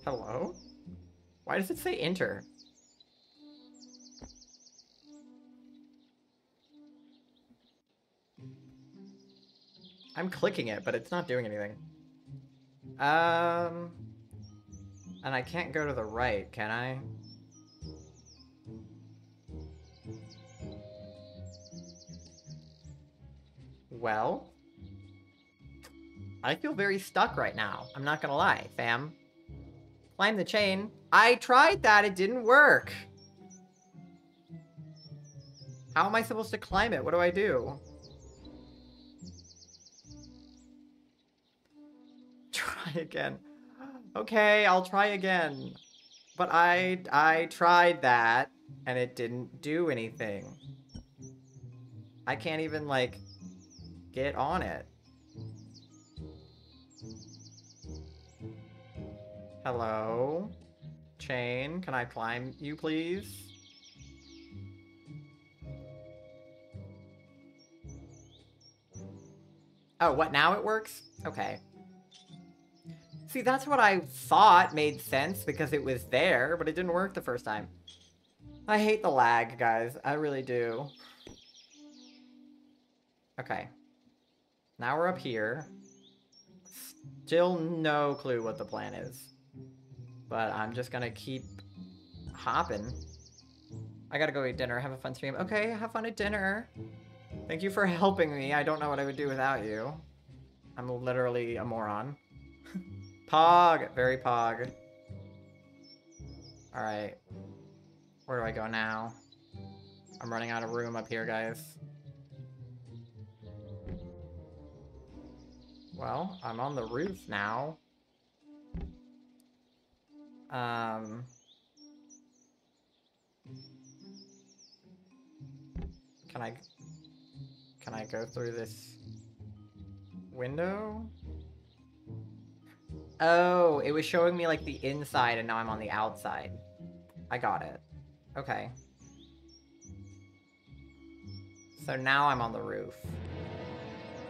Hello? Why does it say enter? I'm clicking it, but it's not doing anything. Um... And I can't go to the right, can I? Well... I feel very stuck right now. I'm not gonna lie, fam. Climb the chain. I tried that, it didn't work. How am I supposed to climb it? What do I do? *laughs* Try again. Okay, I'll try again. But I, I tried that, and it didn't do anything. I can't even, like, get on it. Hello? Chain, can I climb you, please? Oh, what, now it works? Okay. See, that's what I thought made sense because it was there, but it didn't work the first time. I hate the lag, guys. I really do. Okay. Now we're up here. Still no clue what the plan is. But I'm just gonna keep hopping. I gotta go eat dinner. Have a fun stream. Okay, have fun at dinner. Thank you for *laughs* helping me. I don't know what I would do without you. I'm literally a moron. *laughs* Pog! Very pog. Alright. Where do I go now? I'm running out of room up here, guys. Well, I'm on the roof now. Um... Can I... Can I go through this window? Oh, it was showing me like the inside and now I'm on the outside. I got it. Okay. So now I'm on the roof.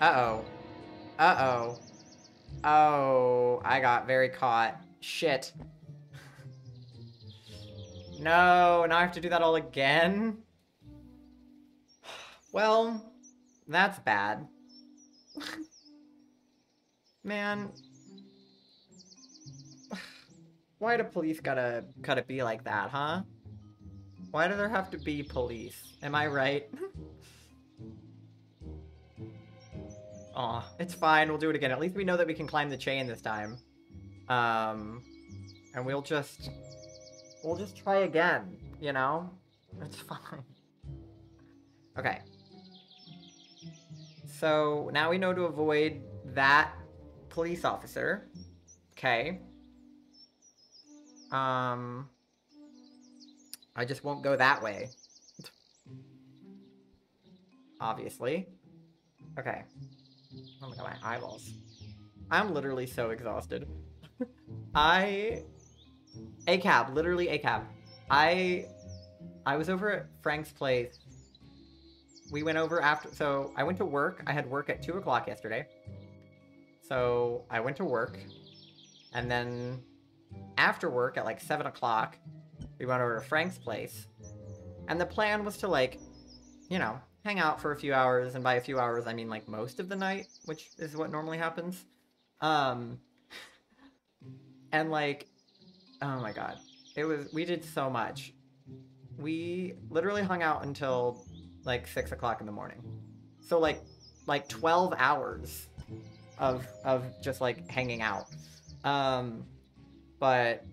Uh-oh. Uh-oh. Oh, I got very caught. Shit. No, now I have to do that all again? *sighs* Well, that's bad. *laughs* Man. *sighs* Why do police gotta gotta be like that, huh? Why do there have to be police? Am I right? *laughs* Aw, it's fine, we'll do it again. At least we know that we can climb the chain this time. Um, and we'll just we'll just try again, you know? It's *laughs* fine. Okay. So now we know to avoid that police officer. Okay. Um I just won't go that way. Obviously. Okay. Oh my god, my eyeballs. I'm literally so exhausted. *laughs* I a cab, literally a cab. I I was over at Frank's place. We went over after so I went to work. I had work at two o'clock yesterday. So I went to work and then after work at like seven o'clock, we went over to Frank's place. And the plan was to like, you know, hang out for a few hours, and by a few hours I mean like most of the night, which is what normally happens. Um *laughs* and like oh my god. It was we did so much. We literally hung out until like six o'clock in the morning. So like like twelve hours of of just like hanging out. Um but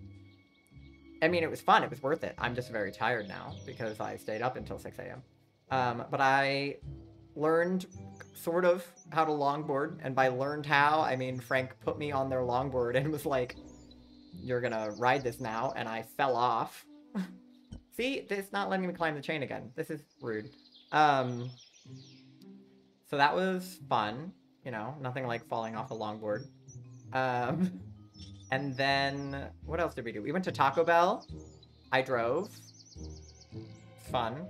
I mean, it was fun. It was worth it. I'm just very tired now because I stayed up until 6 a.m. Um, but I learned sort of how to longboard, and by learned how, I mean Frank put me on their longboard and was like, "You're gonna ride this now," and I fell off. *laughs* See, it's not letting me climb the chain again. This is rude. Um, so that was fun. You know, nothing like falling off a longboard. Um, *laughs* and then what else did we do? We went to Taco Bell. I drove. Fun.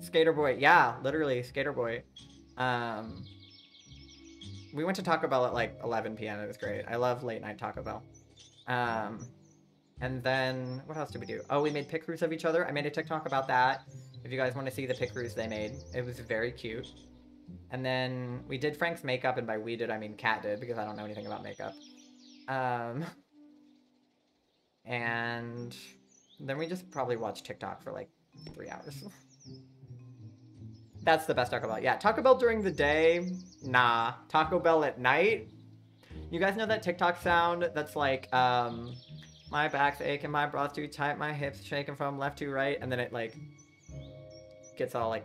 Skater Boy. Yeah, literally Skater Boy. Um, we went to Taco Bell at like 11 p.m. It was great. I love late night Taco Bell. Um, and then what else did we do? Oh, we made pictures of each other. I made a TikTok about that. If you guys want to see the pictures they made, it was very cute. And then we did Frank's makeup, and by we did I mean Kat did because I don't know anything about makeup. Um, and then we just probably watched TikTok for like three hours. That's the best Taco Bell. Yeah, Taco Bell during the day, nah. Taco Bell at night. You guys know that TikTok sound that's like, um, my back's aching, my braw's too tight, my hips shaking from left to right, and then it like gets all like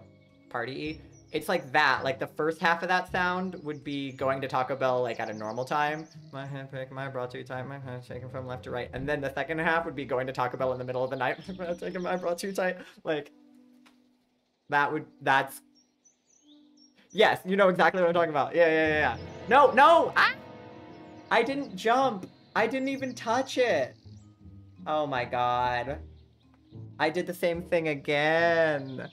party-y. It's like that. Like the first half of that sound would be going to Taco Bell like at a normal time. My hand pick, my bra too tight, my hand shaking from left to right. And then the second half would be going to Taco Bell in the middle of the night. Taking *laughs* my bra too tight. Like that would that's Yes, you know exactly what I'm talking about. Yeah, yeah, yeah, yeah. No, no! I, I didn't jump. I didn't even touch it. Oh my god. I did the same thing again.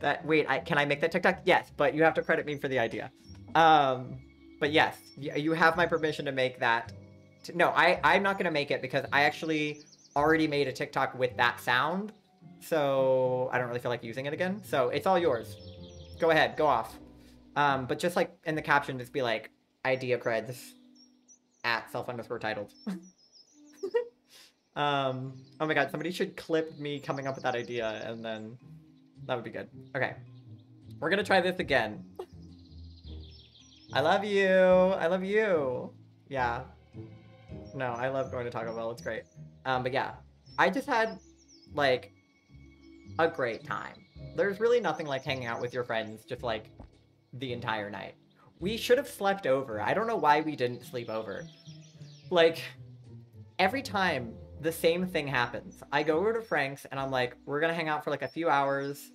That wait, I can I make that TikTok? Yes, but you have to credit me for the idea. Um, but yes, you have my permission to make that. no, I I'm not gonna make it because I actually already made a TikTok with that sound, so I don't really feel like using it again. So it's all yours. Go ahead, go off. Um, but just like in the caption, just be like idea creds at self underscore tytled. *laughs* um, oh my god, somebody should clip me coming up with that idea and then that would be good. Okay. We're gonna try this again. I love you. I love you. Yeah. No, I love going to Taco Bell. It's great. Um, but yeah, I just had like a great time. There's really nothing like hanging out with your friends just like the entire night. We should have slept over. I don't know why we didn't sleep over. Like, every time the same thing happens, I go over to Frank's and I'm like, we're gonna hang out for like a few hours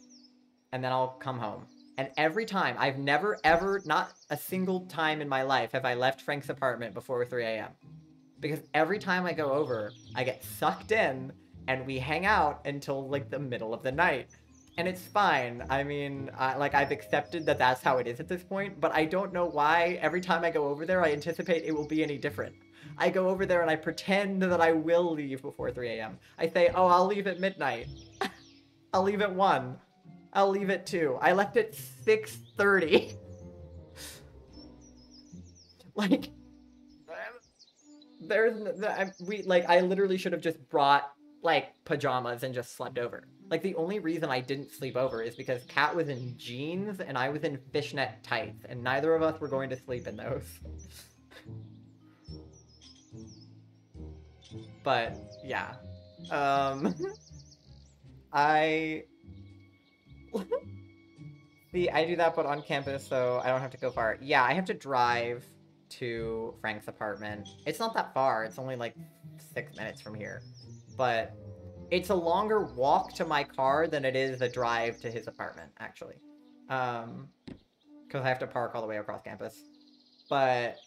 and then I'll come home. And every time, I've never, ever, not a single time in my life have I left Frank's apartment before 3 a.m. Because every time I go over, I get sucked in and we hang out until like the middle of the night. And it's fine. I mean, I, like I've accepted that that's how it is at this point, but I don't know why every time I go over there, I anticipate it will be any different. I go over there and I pretend that I will leave before 3 a.m. I say, oh, I'll leave at midnight. *laughs* I'll leave at 1. I'll leave at 2. I left at 6.30. *laughs* like, there's, we, like, I literally should have just brought, like, pajamas and just slept over. Like, the only reason I didn't sleep over is because Kat was in jeans and I was in fishnet tights, and neither of us were going to sleep in those. *laughs* But yeah. Um *laughs* I *laughs* See, I do that but on campus so I don't have to go far. Yeah, I have to drive to Frank's apartment. It's not that far. It's only like 6 minutes from here. But it's a longer walk to my car than it is a drive to his apartment, actually. Um, because I have to park all the way across campus. But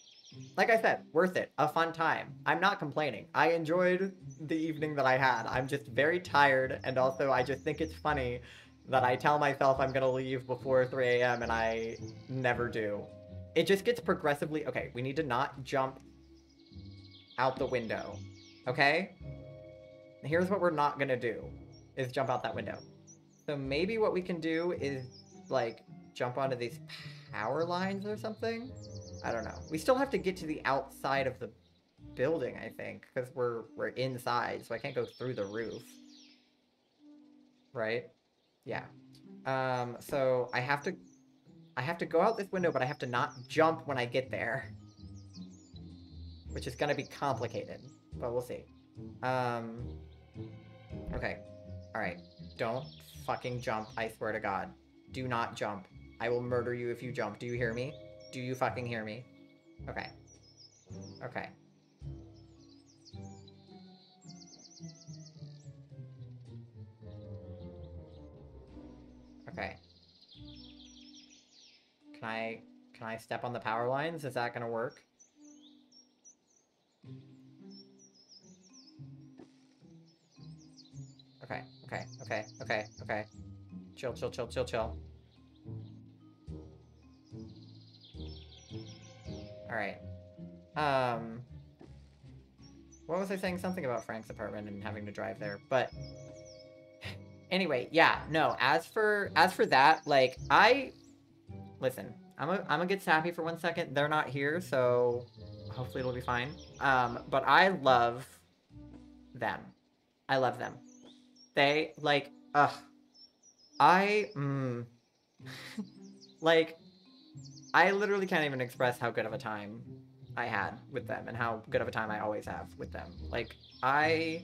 like I said, worth it. A fun time. I'm not complaining. I enjoyed the evening that I had. I'm just very tired, and also I just think it's funny that I tell myself I'm gonna leave before 3 a.m. and I never do. It just gets progressively. Okay, we need to not jump out the window. Okay? Here's what we're not gonna do is jump out that window. So maybe what we can do is like jump onto these power lines or something. I don't know. We still have to get to the outside of the building, I think, because we're we're inside, so I can't go through the roof. Right? Yeah. Um, so I have to I have to go out this window, but I have to not jump when I get there. Which is gonna be complicated, but we'll see. Um, okay. Alright. Don't fucking jump, I swear to god. Do not jump. I will murder you if you jump. Do you hear me? Do you fucking hear me? Okay. Okay. Okay. Can I can I step on the power lines? Is that gonna work? Okay, okay, okay, okay. Chill, chill, chill, chill, chill. Alright. Um... What was I saying? Something about Frank's apartment and having to drive there, but... Anyway, yeah, no, as for as for that, like, I... Listen, I'm a, I'm gonna get sappy for one second. They're not here, so hopefully it'll be fine. Um, but I love them. I love them. They, like, ugh. I, mm, like, I literally can't even express how good of a time I had with them and how good of a time I always have with them. Like, I,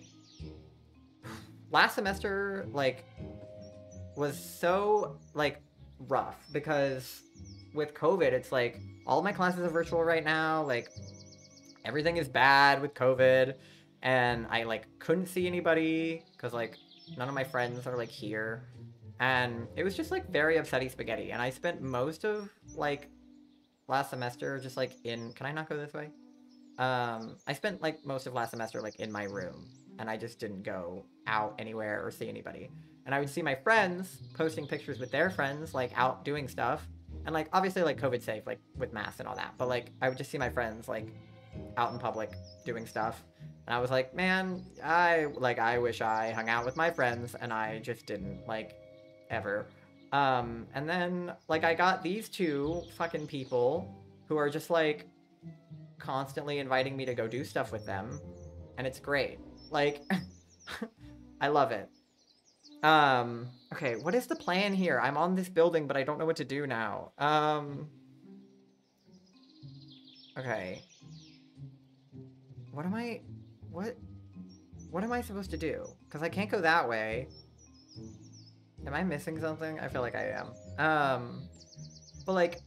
last semester, like, was so, like, rough because with COVID, it's like, all my classes are virtual right now, like, everything is bad with COVID, and I, like, couldn't see anybody because, like, none of my friends are, like, here. And it was just like very upsetty spaghetti. And i spent most of like last semester just like in can i not go this way? Um i spent like most of last semester like in my room. And i just didn't go out anywhere or see anybody. And i would see my friends posting pictures with their friends like out doing stuff. And like obviously like covid safe like with masks and all that. But like i would just see my friends like out in public doing stuff and i was like man i like i wish i hung out with my friends and i just didn't like ever. Um, and then, like, I got these two fucking people who are just, like, constantly inviting me to go do stuff with them. And it's great. Like, *laughs* I love it. Um, okay, what is the plan here? I'm on this building, but I don't know what to do now. Um, okay. What am I, what, what am I supposed to do? Because I can't go that way. Am I missing something? I feel like I am. Um, but like,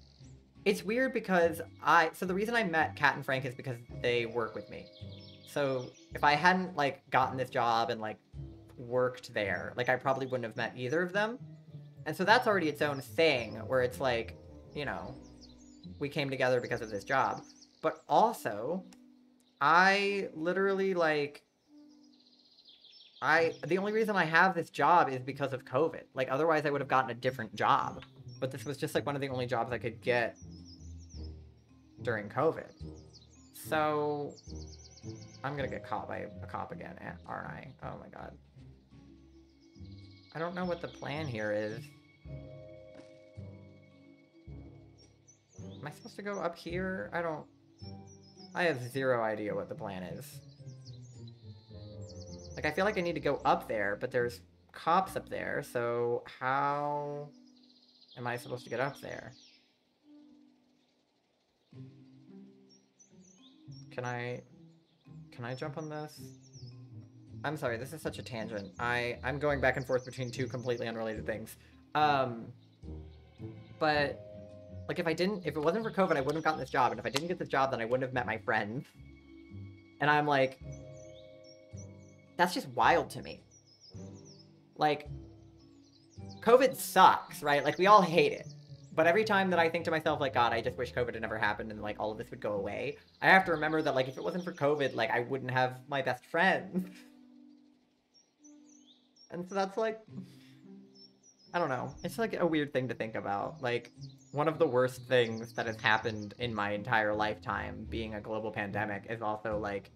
it's weird because I, so the reason I met Kat and Frank is because they work with me. So if I hadn't like gotten this job and like worked there, like I probably wouldn't have met either of them. And so that's already its own thing where it's like, you know, we came together because of this job. But also, I literally like I the only reason I have this job is because of COVID. Like otherwise I would have gotten a different job. But this was just like one of the only jobs I could get during COVID. So I'm gonna get caught by a cop again, aren't I? Oh my god. I don't know what the plan here is. Am I supposed to go up here? I don't... I have zero idea what the plan is. Like, I feel like I need to go up there, but there's cops up there, so how am I supposed to get up there? Can I... Can I jump on this? I'm sorry, this is such a tangent. I, I'm going back and forth between two completely unrelated things. Um, but, like, if I didn't, if it wasn't for COVID, I wouldn't have gotten this job. And if I didn't get this job, then I wouldn't have met my friends. And I'm like, that's just wild to me. Like, COVID sucks, right? Like, we all hate it. But every time that I think to myself, like, God, I just wish COVID had never happened and, like, all of this would go away, I have to remember that, like, if it wasn't for COVID, like, I wouldn't have my best friend. *laughs* and so that's, like, I don't know. It's, like, a weird thing to think about. Like, one of the worst things that has happened in my entire lifetime, being a global pandemic, is also, like,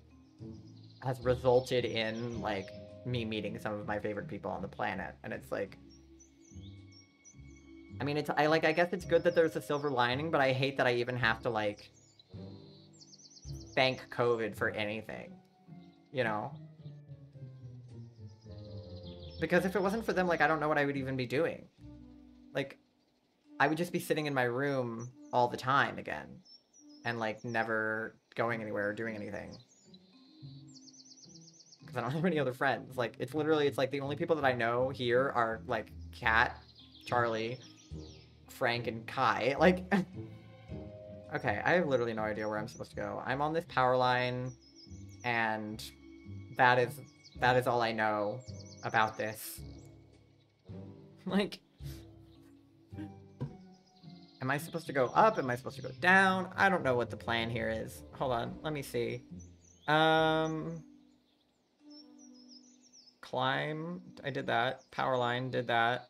has resulted in, like, me meeting some of my favorite people on the planet. And it's, like, I mean, it's I like I guess it's good that there's a silver lining, but I hate that I even have to like thank COVID for anything. You know? Because if it wasn't for them, like I don't know what I would even be doing. Like I would just be sitting in my room all the time again and like never going anywhere or doing anything. Cuz I don't *laughs* have any other friends. Like it's literally it's like the only people that I know here are like Kat, Charlie, Frank and Kai. *laughs* Like, okay, I have literally no idea where I'm supposed to go. I'm on this power line, and that is that is all I know about this. *laughs* Like, am I supposed to go up? Am I supposed to go down? I don't know what the plan here is. Hold on, let me see. Um, climb. I did that. Power line did that.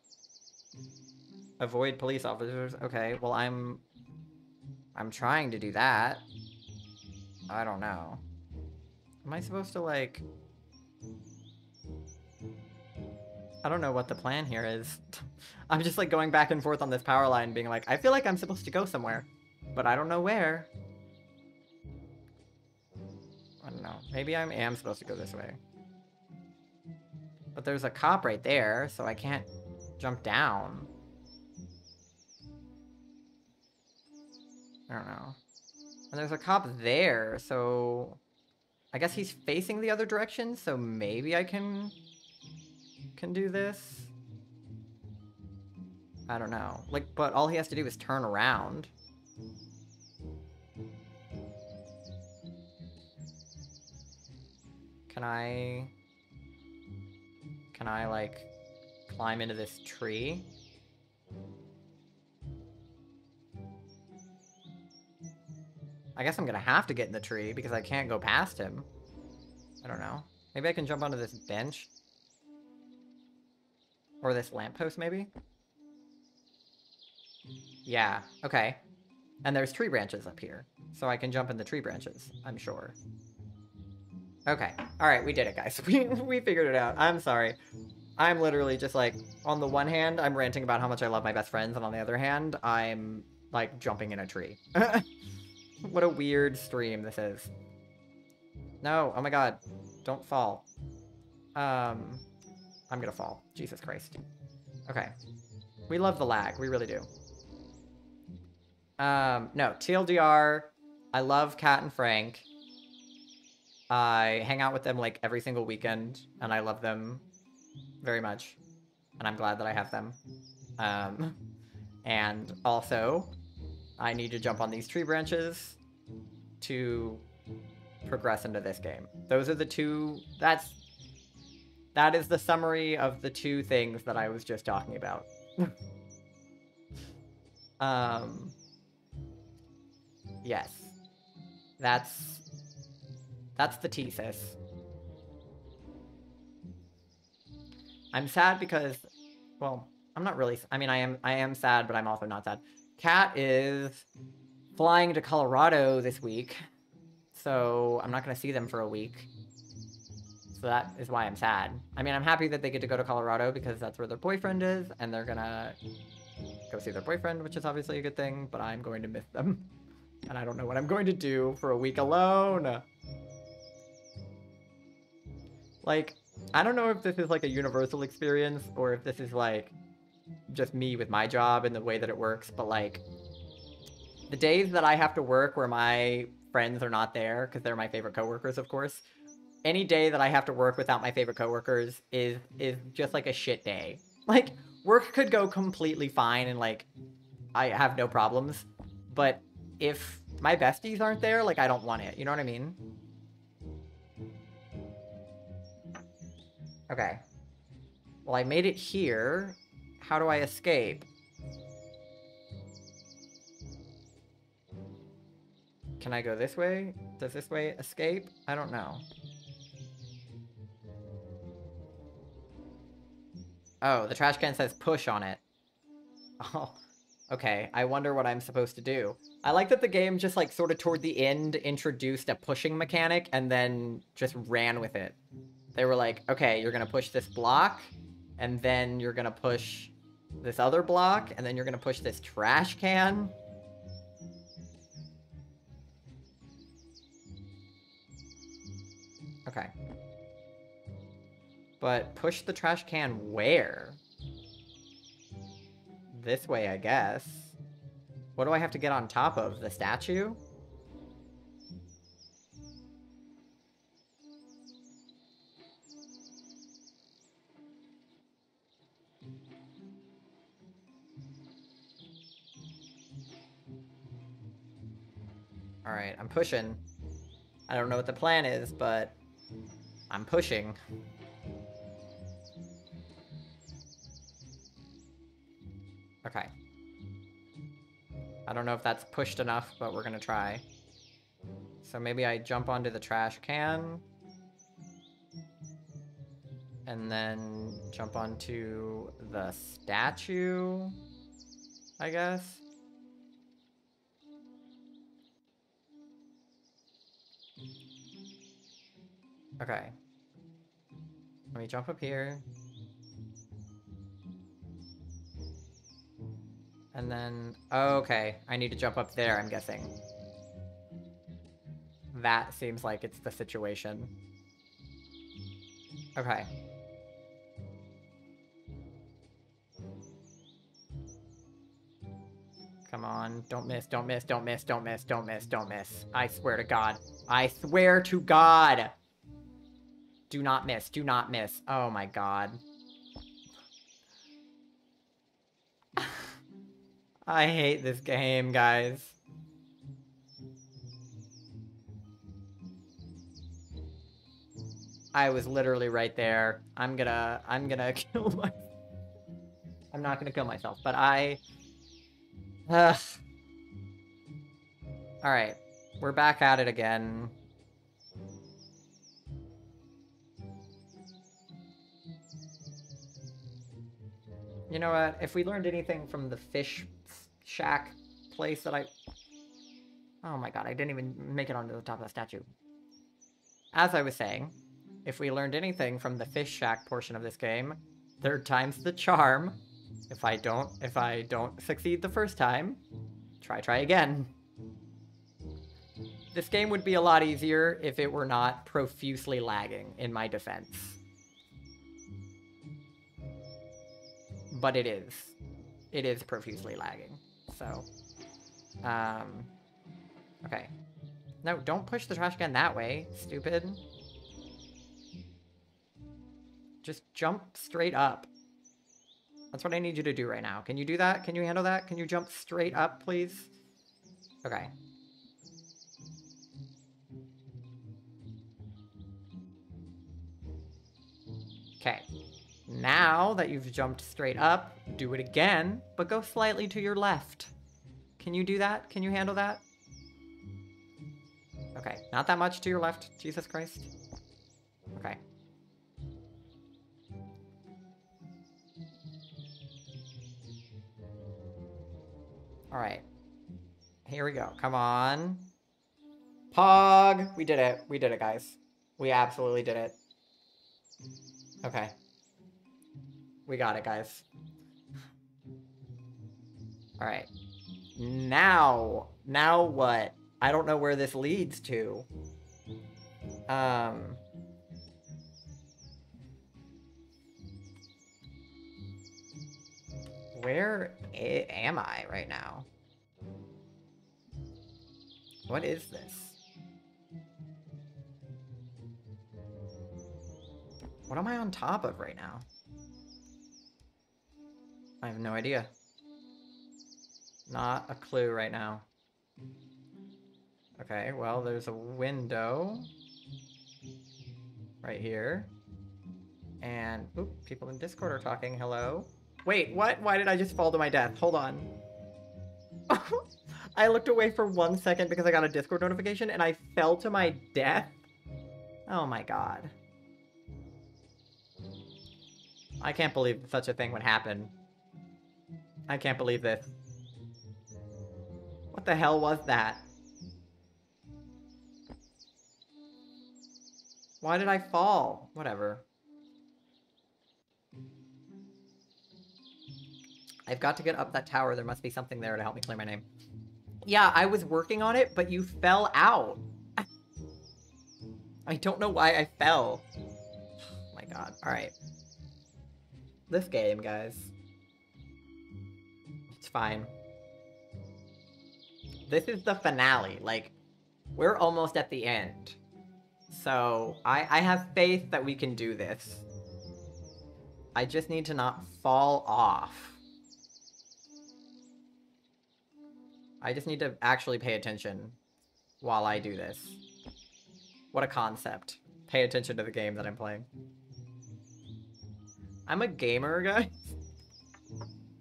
Avoid police officers. Okay, well I'm... I'm trying to do that. I don't know. Am I supposed to, like... I don't know what the plan here is. *laughs* I'm just, like, going back and forth on this power line, being like, I feel like I'm supposed to go somewhere. But I don't know where. I don't know. Maybe I am supposed to go this way. But there's a cop right there, so I can't jump down. I don't know. And there's a cop there, so... I guess he's facing the other direction, so maybe I can... can do this? I don't know. Like, but all he has to do is turn around. Can I... Can I, like, climb into this tree? I guess I'm gonna have to get in the tree because I can't go past him. I don't know. Maybe I can jump onto this bench? Or this lamppost, maybe? Yeah, okay. And there's tree branches up here. So I can jump in the tree branches, I'm sure. Okay. Alright, we did it, guys. *laughs* We, we figured it out. I'm sorry. I'm literally just like, on the one hand, I'm ranting about how much I love my best friends, and on the other hand, I'm, like, jumping in a tree. *laughs* what a weird stream this is. No, oh my god. Don't fall. Um, I'm gonna fall. Jesus Christ. Okay. We love the lag, we really do. Um, no, TLDR, I love Kat and Frank. I hang out with them like every single weekend, and I love them very much. And I'm glad that I have them. Um, *laughs* and also, I need to jump on these tree branches to progress into this game. Those are the two, that's, that is the summary of the two things that I was just talking about. *laughs* um, yes. That's, that's the thesis. I'm sad because, well, I'm not really, I mean, I am, I am sad, but I'm also not sad. Kat is flying to Colorado this week, so I'm not going to see them for a week. So that is why I'm sad. I mean, I'm happy that they get to go to Colorado because that's where their boyfriend is, and they're gonna go see their boyfriend, which is obviously a good thing, but I'm going to miss them. And I don't know what I'm going to do for a week alone. Like, I don't know if this is like a universal experience or if this is like just me with my job and the way that it works, but like the days that I have to work where my friends are not there because they're my favorite coworkers, of course, any day that I have to work without my favorite coworkers is is just like a shit day. Like work could go completely fine and like I have no problems, but if my besties aren't there, like I don't want it. You know what I mean? Okay. Well, I made it here. How do I escape? Can I go this way? Does this way escape? I don't know. Oh, the trash can says push on it. *laughs* Oh, okay. I wonder what I'm supposed to do. I like that the game just like sort of toward the end introduced a pushing mechanic and then just ran with it. They were like, okay, you're gonna push this block, and then you're gonna push this other block, and then you're gonna push this trash can. Okay. But push the trash can where? This way, I guess. What do I have to get on top of? The statue? Alright, I'm pushing. I don't know what the plan is, but I'm pushing. Okay. I don't know if that's pushed enough, but we're gonna try. So maybe I jump onto the trash can. And then jump onto the statue, I guess. Okay. Let me jump up here. And then, okay, I need to jump up there, I'm guessing. That seems like it's the situation. Okay. Come on, don't miss, don't miss, don't miss, don't miss, don't miss, don't miss. I swear to God. I swear to God! Do not miss. Do not miss. Oh my god. I hate this game, guys. I was literally right there. I'm gonna... I'm gonna *laughs* kill my... I'm not gonna kill myself, but I... Ugh. *sighs* Alright. We're back at it again. You know what? If we learned anything from the fish shack place that I... Oh my god, I didn't even make it onto the top of the statue. As I was saying, if we learned anything from the fish shack portion of this game, third time's the charm. If I don't, if I don't succeed the first time, try, try again. This game would be a lot easier if it were not profusely lagging, in my defense. but it is. It is profusely lagging. So, um, okay. No, don't push the trash can that way, stupid. Just jump straight up. That's what I need you to do right now. Can you do that? Can you handle that? Can you jump straight up, please? Okay. Okay. Now that you've jumped straight up, do it again, but go slightly to your left. Can you do that? Can you handle that? Okay, not that much to your left, Jesus Christ. Okay. Alright. Here we go. Come on. Pog! We did it. We did it, guys. We absolutely did it. Okay. We got it, guys. Alright. Now, now what? I don't know where this leads to. Um... Where am I right now? What is this? What am I on top of right now? I have no idea. Not a clue right now. Okay, well, there's a window right here. And, oop, people in Discord are talking. Hello? Wait, what? Why did I just fall to my death? Hold on. *laughs* I looked away for one second because I got a Discord notification and I fell to my death. Oh my god. I can't believe such a thing would happen. I can't believe this. What the hell was that? Why did I fall? Whatever. I've got to get up that tower. There must be something there to help me clear my name. Yeah, I was working on it, but you fell out. I don't know why I fell. Oh my god. Alright. This game, guys. It's fine. This is the finale. Like, we're almost at the end. So, I, I have faith that we can do this. I just need to not fall off. I just need to actually pay attention while I do this. What a concept. Pay attention to the game that I'm playing. I'm a gamer, *laughs* guys.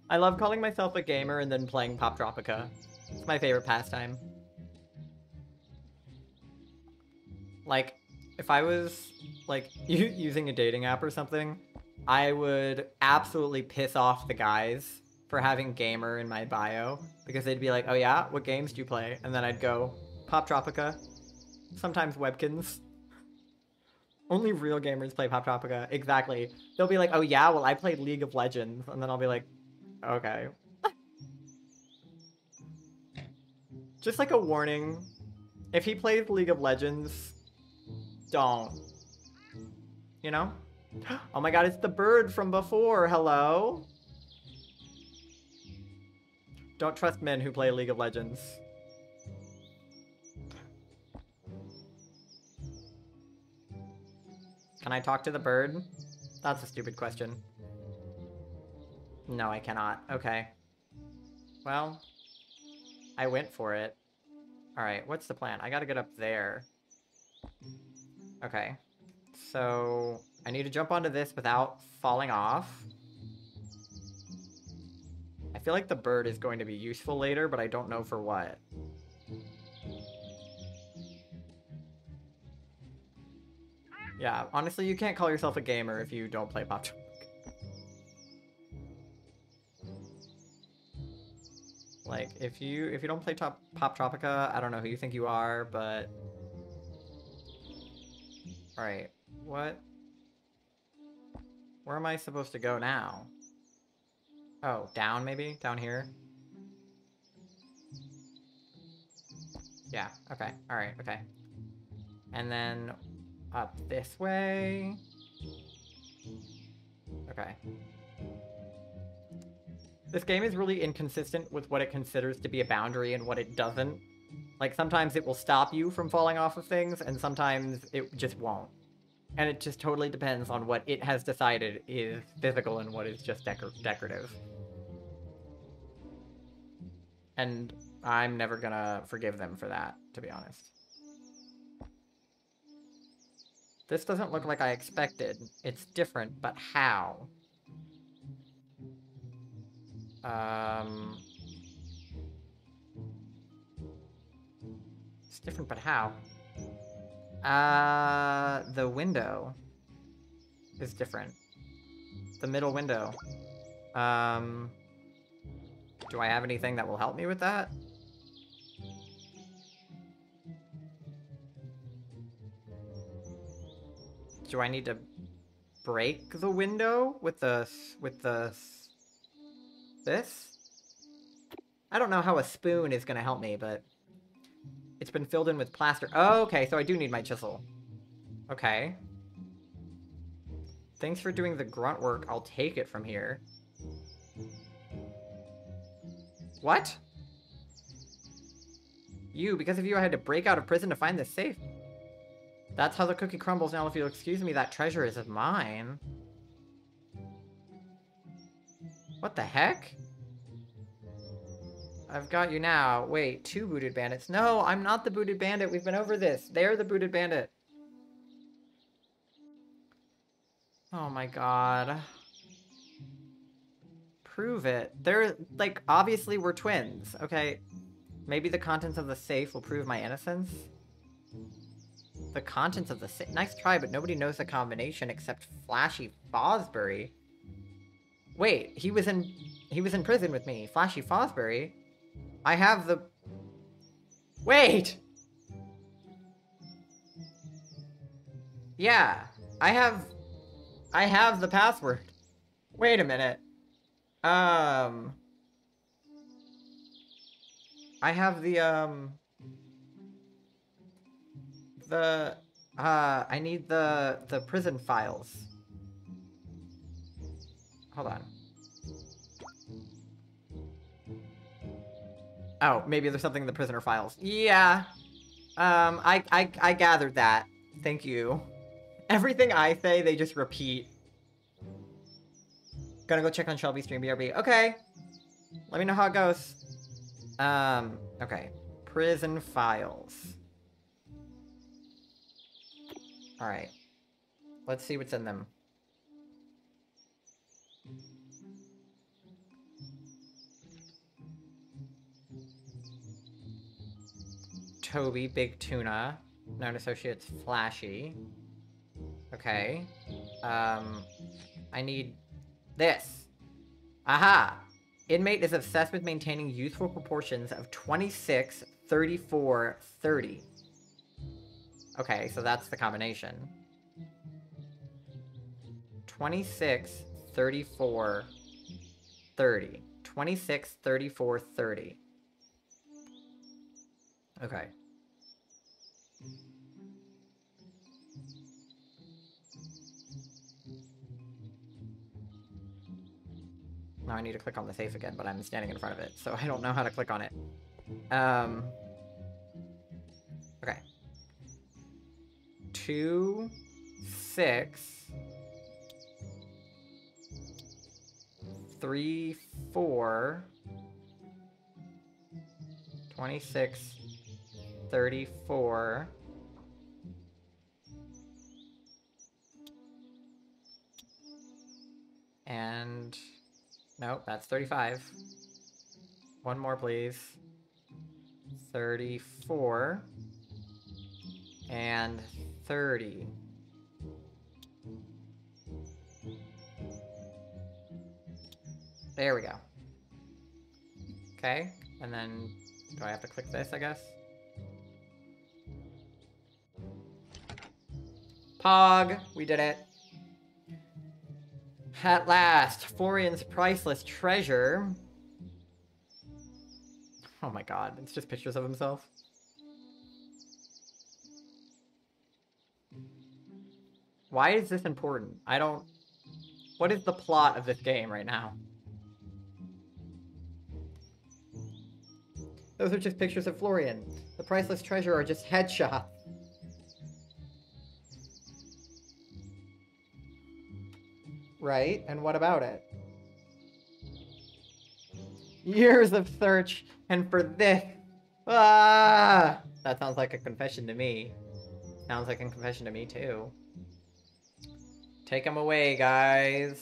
I love calling myself a gamer and then playing Poptropica. It's my favorite pastime. Like, if I was, like, *laughs* using a dating app or something, I would absolutely piss off the guys for having gamer in my bio because they'd be like, "Oh yeah, what games do you play?" And then I'd go, "Poptropica." Sometimes Webkinz. *laughs* Only real gamers play Poptropica. Exactly. They'll be like, "Oh yeah, well I played League of Legends," and then I'll be like, "Okay." Just like a warning, if he plays League of Legends, don't. You know? *gasps* Oh my god, it's the bird from before. Hello? Don't trust men who play League of Legends. Can I talk to the bird? That's a stupid question. No, I cannot. Okay. Well, I went for it. Alright, what's the plan? I gotta get up there. Okay. So, I need to jump onto this without falling off. I feel like the bird is going to be useful later, but I don't know for what. Yeah, honestly, you can't call yourself a gamer if you don't play Pop Like, if you if you don't play top, Poptropica, I don't know who you think you are, but... Alright, what? Where am I supposed to go now? Oh, down maybe? Down here? Yeah, okay. Alright, okay. And then up this way. Okay. This game is really inconsistent with what it considers to be a boundary and what it doesn't. Like, sometimes it will stop you from falling off of things, and sometimes it just won't. And it just totally depends on what it has decided is physical and what is just decor decorative. And I'm never gonna forgive them for that, to be honest. This doesn't look like I expected. It's different, but how? Um... It's different, but how? Uh, the window is different. The middle window. Um, do I have anything that will help me with that? Do I need to break the window with the with the this? I don't know how a spoon is gonna help me, but it's been filled in with plaster. Oh, okay, so I do need my chisel. Okay. Thanks for doing the grunt work. I'll take it from here. What? You, because of you I had to break out of prison to find this safe. That's how the cookie crumbles now. If you'll excuse me, that treasure is of mine. What the heck? I've got you now. Wait, two booted bandits. No, I'm not the booted bandit. We've been over this. They're the booted bandit. Oh my god. Prove it. They're, like, obviously we're twins, okay? Maybe the contents of the safe will prove my innocence? The contents of the safe? Nice try, but nobody knows the combination except Flashy Fosbury. Wait, he was in... He was in prison with me. Flashy Fosbury? I have the... Wait! Yeah, I have... I have the password. Wait a minute. Um... I have the, um... The... Uh, I need the, the prison files. Hold on. Oh, maybe there's something in the prisoner files. Yeah. Um, I, I, I gathered that. Thank you. Everything I say, they just repeat. Gonna go check on Shelby stream BRB. Okay. Let me know how it goes. Um, okay. Prison files. Alright. Let's see what's in them. Toby, Big Tuna. Known associates, Flashy. Okay. Um, I need this. Aha! Inmate is obsessed with maintaining youthful proportions of 26, 34, 30. Okay, so that's the combination. 26, 34, 30. 26, 34, 30. Okay. Now I need to click on the safe again, but I'm standing in front of it, so I don't know how to click on it. Um, okay. Two, six, three, four, 26, 34, and Nope, that's 35. One more, please. 34. And 30. There we go. Okay, and then do I have to click this, I guess? Pog! We did it. At last, Florian's priceless treasure. Oh my god, it's just pictures of himself. Why is this important? I don't... What is the plot of this game right now? Those are just pictures of Florian. The priceless treasure are just headshots. Right, and what about it? Years of search, and for this... Ah! That sounds like a confession to me. Sounds like a confession to me, too. Take him away, guys.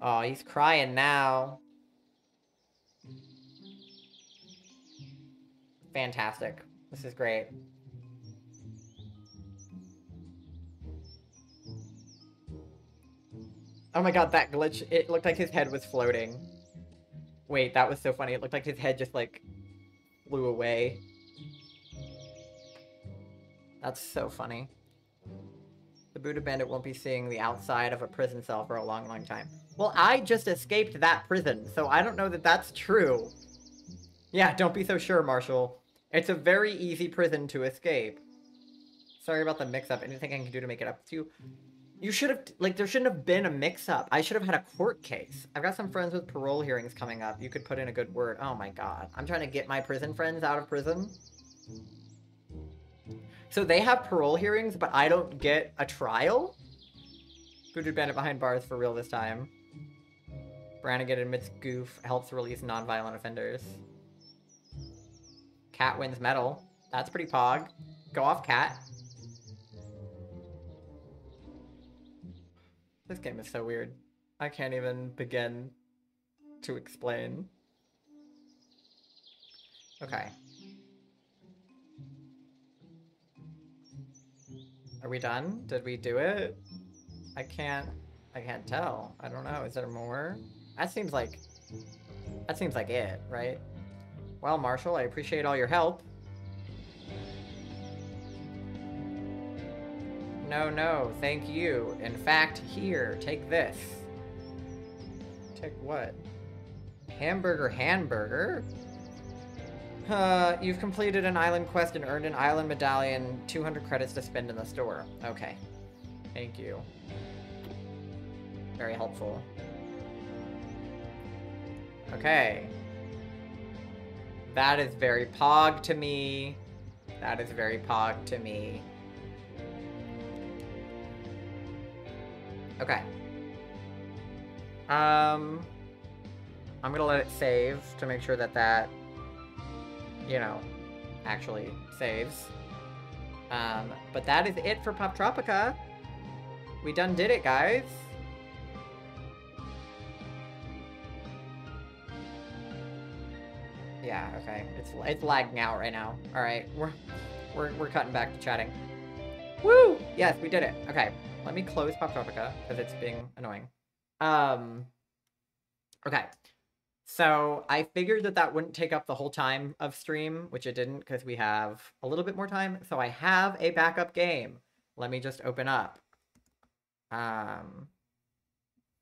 Oh, he's crying now. Fantastic. This is great. Oh my god, that glitch. It looked like his head was floating. Wait, that was so funny. It looked like his head just, like, flew away. That's so funny. The Buddha Bandit won't be seeing the outside of a prison cell for a long, long time. Well, I just escaped that prison, so I don't know that that's true. Yeah, don't be so sure, Marshall. It's a very easy prison to escape. Sorry about the mix-up. Anything I can do to make it up to you? You should have, like, there shouldn't have been a mix-up. I should have had a court case. I've got some friends with parole hearings coming up. You could put in a good word. Oh my god. I'm trying to get my prison friends out of prison. So they have parole hearings, but I don't get a trial? Voodoo Bandit behind bars for real this time. Brannigan admits goof helps release non-violent offenders. Cat wins medal. That's pretty pog. Go off, Cat. This game is so weird. I can't even begin to explain. Okay. Are we done? Did we do it? I can't... I can't tell. I don't know. Is there more? That seems like... That seems like it, right? Well, Marshall, I appreciate all your help. No, no, thank you. In fact, here, take this. Take what? Hamburger hamburger? Uh, you've completed an island quest and earned an island medallion, 200 credits to spend in the store. Okay. Thank you. Very helpful. Okay. That is very pog to me. That is very pog to me. Okay. Um, I'm gonna let it save to make sure that that, you know, actually saves. Um, but that is it for Poptropica. We done did it, guys. Yeah, okay. It's it's lagging out right now. All right, we're we're we're cutting back to chatting. Woo! Yes, we did it. Okay, let me close Poptropica because it's being annoying. Um. Okay, so I figured that that wouldn't take up the whole time of stream, which it didn't because we have a little bit more time. So I have a backup game. Let me just open up. Um.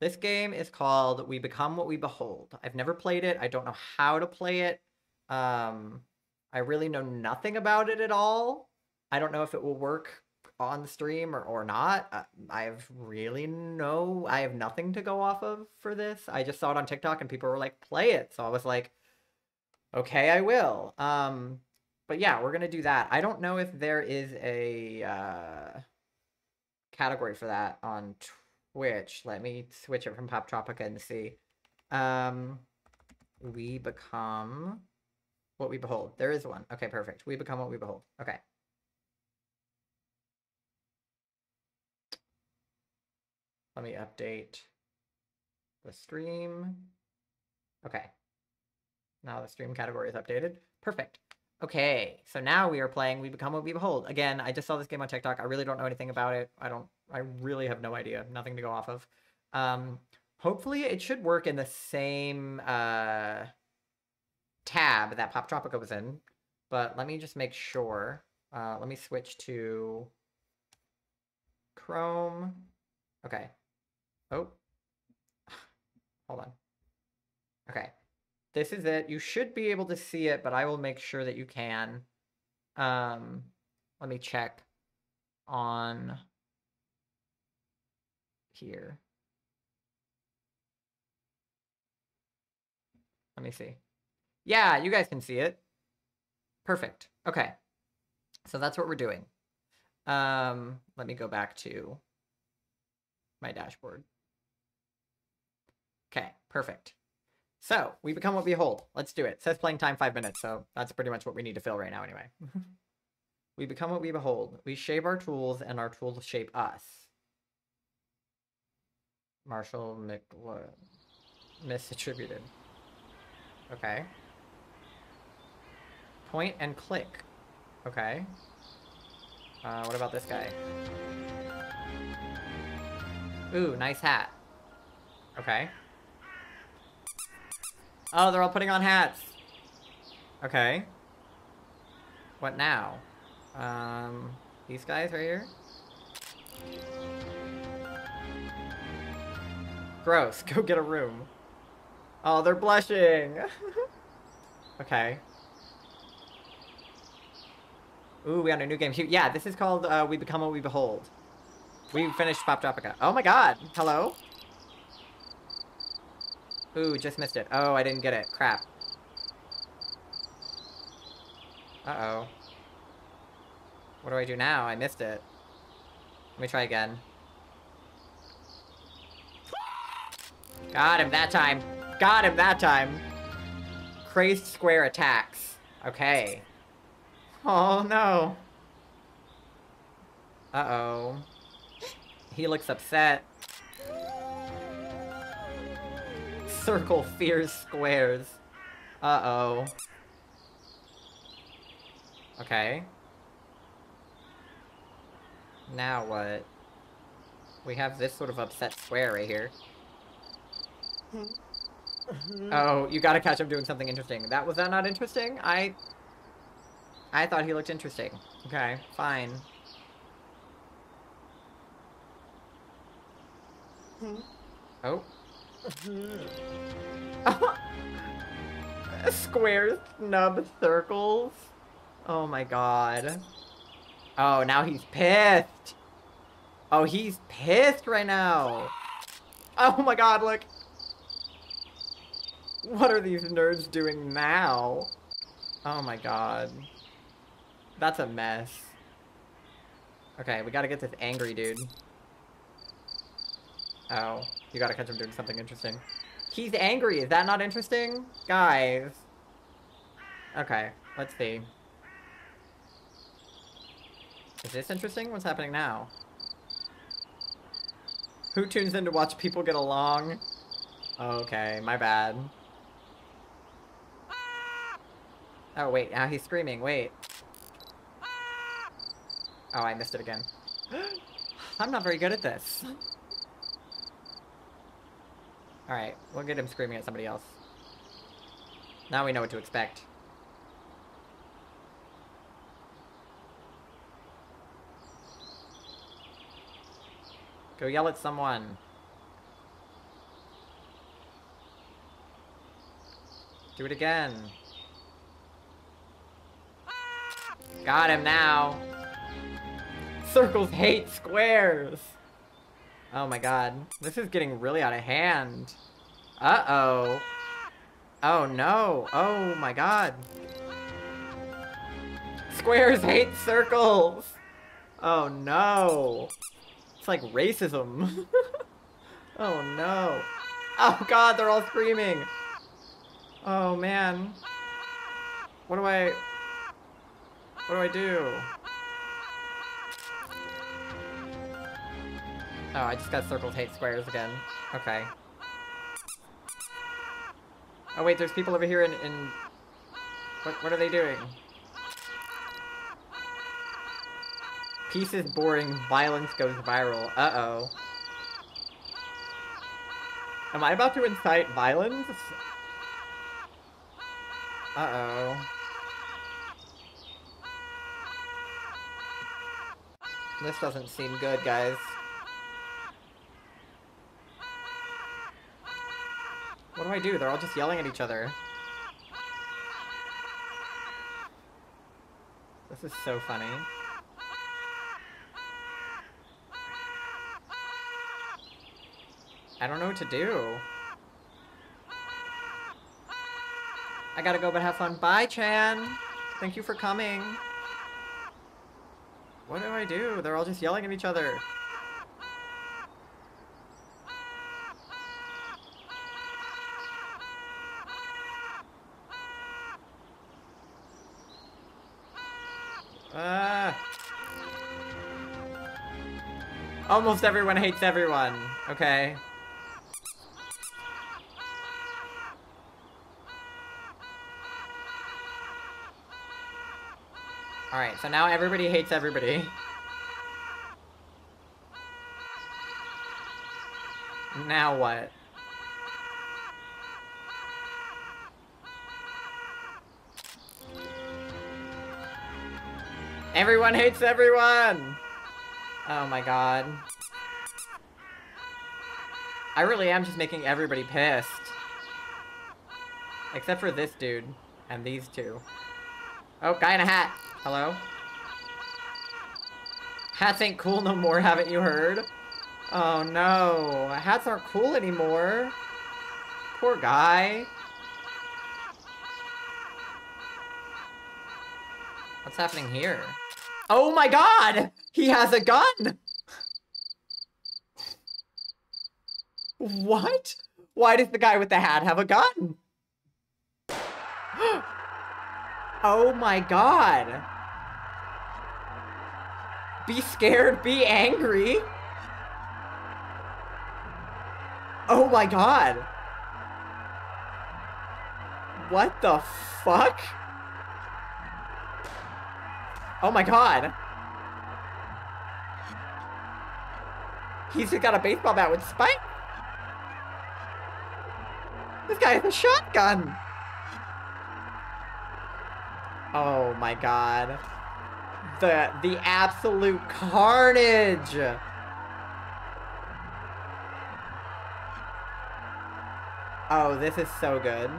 This game is called We Become What We Behold. I've never played it. I don't know how to play it. Um, I really know nothing about it at all. I don't know if it will work on the stream or, or not. Uh, I have really no, I have nothing to go off of for this. I just saw it on TikTok and people were like, play it. So I was like, okay, I will. Um, but yeah, we're going to do that. I don't know if there is a uh, category for that on Twitch. Let me switch it from Poptropica and see. Um, we become what we behold. There is one. Okay, perfect. We become what we behold. Okay. Let me update the stream. Okay. Now the stream category is updated. Perfect. Okay, so now we are playing We Become What We Behold. Again, I just saw this game on TikTok. I really don't know anything about it. I don't, I really have no idea. Nothing to go off of. Um, hopefully it should work in the same, uh, tab that Poptropica was in, but let me just make sure. Uh, let me switch to Chrome. Okay. Oh. Hold on. Okay. This is it. You should be able to see it, but I will make sure that you can. Um, let me check on here. Let me see. Yeah, you guys can see it. Perfect. Okay. So that's what we're doing. Um, let me go back to my dashboard. Okay, perfect. So, we become what we hold. Let's do it. Says playing time five minutes, so that's pretty much what we need to fill right now anyway. *laughs* we become what we behold. We shape our tools, and our tools shape us. Marshall McLuhan. Misattributed. Okay. Point and click. Okay. Uh, what about this guy? Ooh, nice hat. Okay. Oh, they're all putting on hats. Okay. What now? Um, these guys right here? Gross. *laughs* Go get a room. Oh, they're blushing. *laughs* okay. Ooh, we got a new game. Yeah, this is called uh, We Become What We Behold. We finished Poptropica. Oh my god! Hello? Ooh, just missed it. Oh, I didn't get it. Crap. Uh-oh. What do I do now? I missed it. Let me try again. Got him that time. Got him that time. Crazed square attacks. Okay. Oh no. Uh-oh. He looks upset. Circle fears squares. Uh-oh. Okay. Now what? We have this sort of upset square right here. Mm-hmm. Oh, you gotta catch him doing something interesting. That was that not interesting? I... I thought he looked interesting. Okay, fine. Mm-hmm. Oh. *laughs* Squares, snub, circles. Oh my god. Oh, now he's pissed. Oh, he's pissed right now. Oh my god, look. What are these nerds doing now? Oh my god. That's a mess. Okay, we gotta get this angry dude. Oh, you gotta catch him doing something interesting. He's angry, is that not interesting? Guys. Okay, let's see. Is this interesting? What's happening now? Who tunes in to watch people get along? Okay, my bad. Oh, wait, now he's screaming, wait. Oh, I missed it again. *gasps* I'm not very good at this. Alright, we'll get him screaming at somebody else. Now we know what to expect. Go yell at someone. Do it again. Got him now. Circles hate squares. Oh my god. This is getting really out of hand. Uh-oh. Oh no. Oh my god. Squares hate circles. Oh no. It's like racism. *laughs* oh no. Oh god, they're all screaming. Oh man. What do I... What do I do? Oh, I just got circles hate squares again. Okay. Oh wait, there's people over here in... in... What, what are they doing? Peace is boring, violence goes viral. Uh-oh. Am I about to incite violence? Uh-oh. This doesn't seem good, guys. What do I do? They're all just yelling at each other. This is so funny. I don't know what to do. I gotta go, but have fun. Bye, Chan! Thank you for coming. What do I do? They're all just yelling at each other. Ah. Almost everyone hates everyone. Okay. Alright, so now everybody hates everybody. Now what? Everyone hates everyone! Oh my god. I really am just making everybody pissed. Except for this dude. And these two. Oh, guy in a hat! Hello? Hats ain't cool no more, haven't you heard? Oh no, hats aren't cool anymore. Poor guy. What's happening here? Oh my god! He has a gun! What? Why does the guy with the hat have a gun? *gasps* oh my god. Be scared, be angry. Oh my god. What the fuck? Oh my god. He's got a baseball bat with spike. This guy has a shotgun. Oh my god. The the absolute carnage. Oh, this is so good.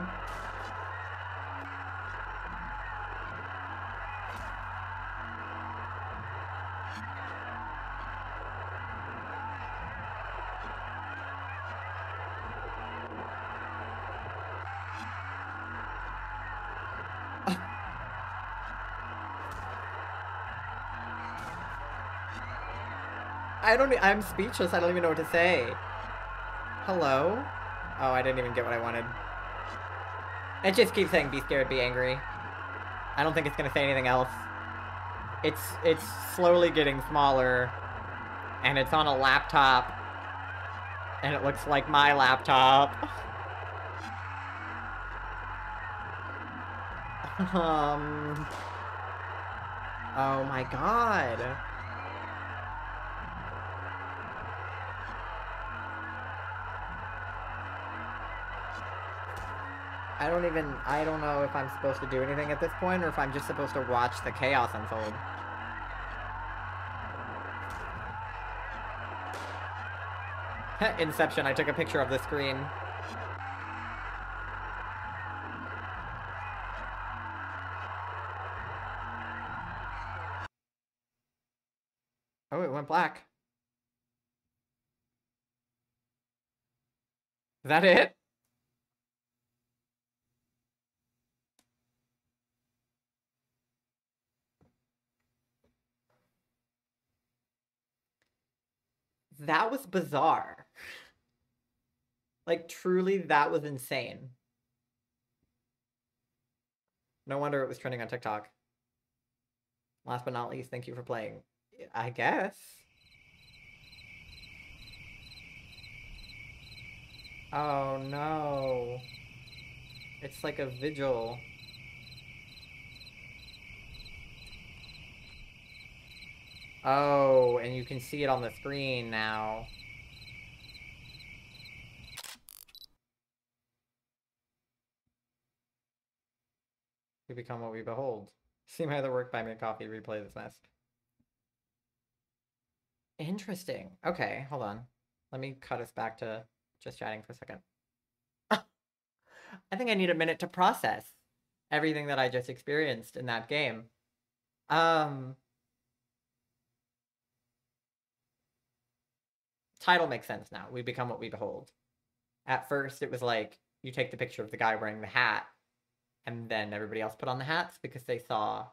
I don't. I'm speechless. I don't even know what to say. Hello? Oh, I didn't even get what I wanted. It just keeps saying be scared, be angry. I don't think it's gonna say anything else. It's it's slowly getting smaller, and it's on a laptop, and it looks like my laptop. *laughs* um. Oh my god. I don't even, I don't know if I'm supposed to do anything at this point or if I'm just supposed to watch the chaos unfold. Inception, I took a picture of the screen. Oh, it went black. Is that it? That was bizarre. Like, truly, that was insane. No wonder it was trending on TikTok. Last but not least, thank you for playing. I guess. Oh no. It's like a vigil. Oh, and you can see it on the screen now. We become what we behold. *laughs* See my other work, a coffee, replay this mess. Interesting. Okay, hold on. Let me cut us back to just chatting for a second. *laughs* I think I need a minute to process everything that I just experienced in that game. Um, title makes sense now. We become what we behold. At first, it was like you take the picture of the guy wearing the hat, and then everybody else put on the hats because they saw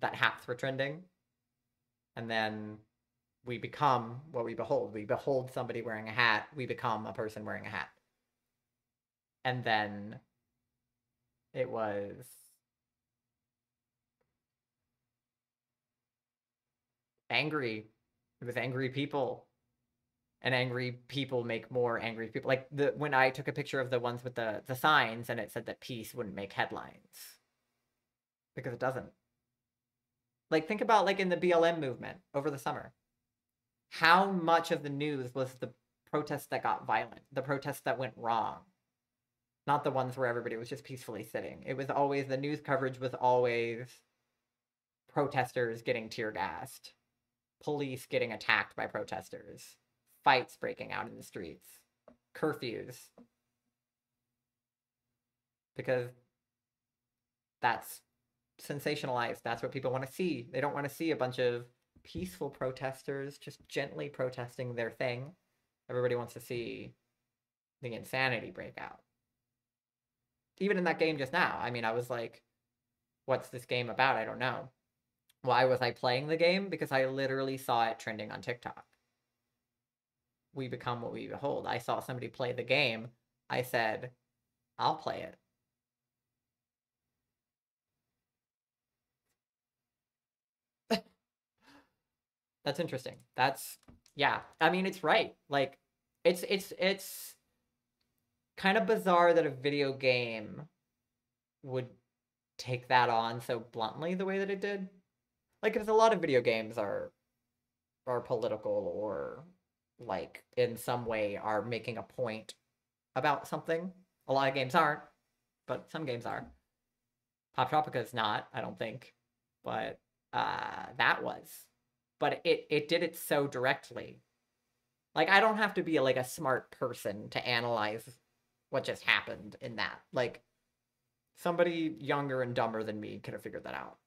that hats were trending. And then we become what we behold. We behold somebody wearing a hat, we become a person wearing a hat. And then it was angry. It was angry people and angry people make more angry people. Like the when I took a picture of the ones with the the signs and it said that peace wouldn't make headlines because it doesn't. Like think about like in the BLM movement over the summer. How much of the news was the protests that got violent, the protests that went wrong? Not the ones where everybody was just peacefully sitting. It was always the news coverage was always protesters getting tear gassed, police getting attacked by protesters fights breaking out in the streets, curfews. Because that's sensationalized. That's what people want to see. They don't want to see a bunch of peaceful protesters just gently protesting their thing. Everybody wants to see the insanity break out. Even in that game just now, I mean, I was like, what's this game about? I don't know. Why was I playing the game? Because I literally saw it trending on TikTok. We become what we behold. I saw somebody play the game. I said, I'll play it. That's interesting. That's yeah. I mean, it's right. Like it's it's it's kind of bizarre that a video game would take that on so bluntly the way that it did. Like, because a lot of video games are are political or like in some way are making a point about something. A lot of games aren't, but some games are. Poptropica is not, I don't think, but uh, that was. But it it did it so directly. Like I don't have to be like a smart person to analyze what just happened in that. Like somebody younger and dumber than me could have figured that out.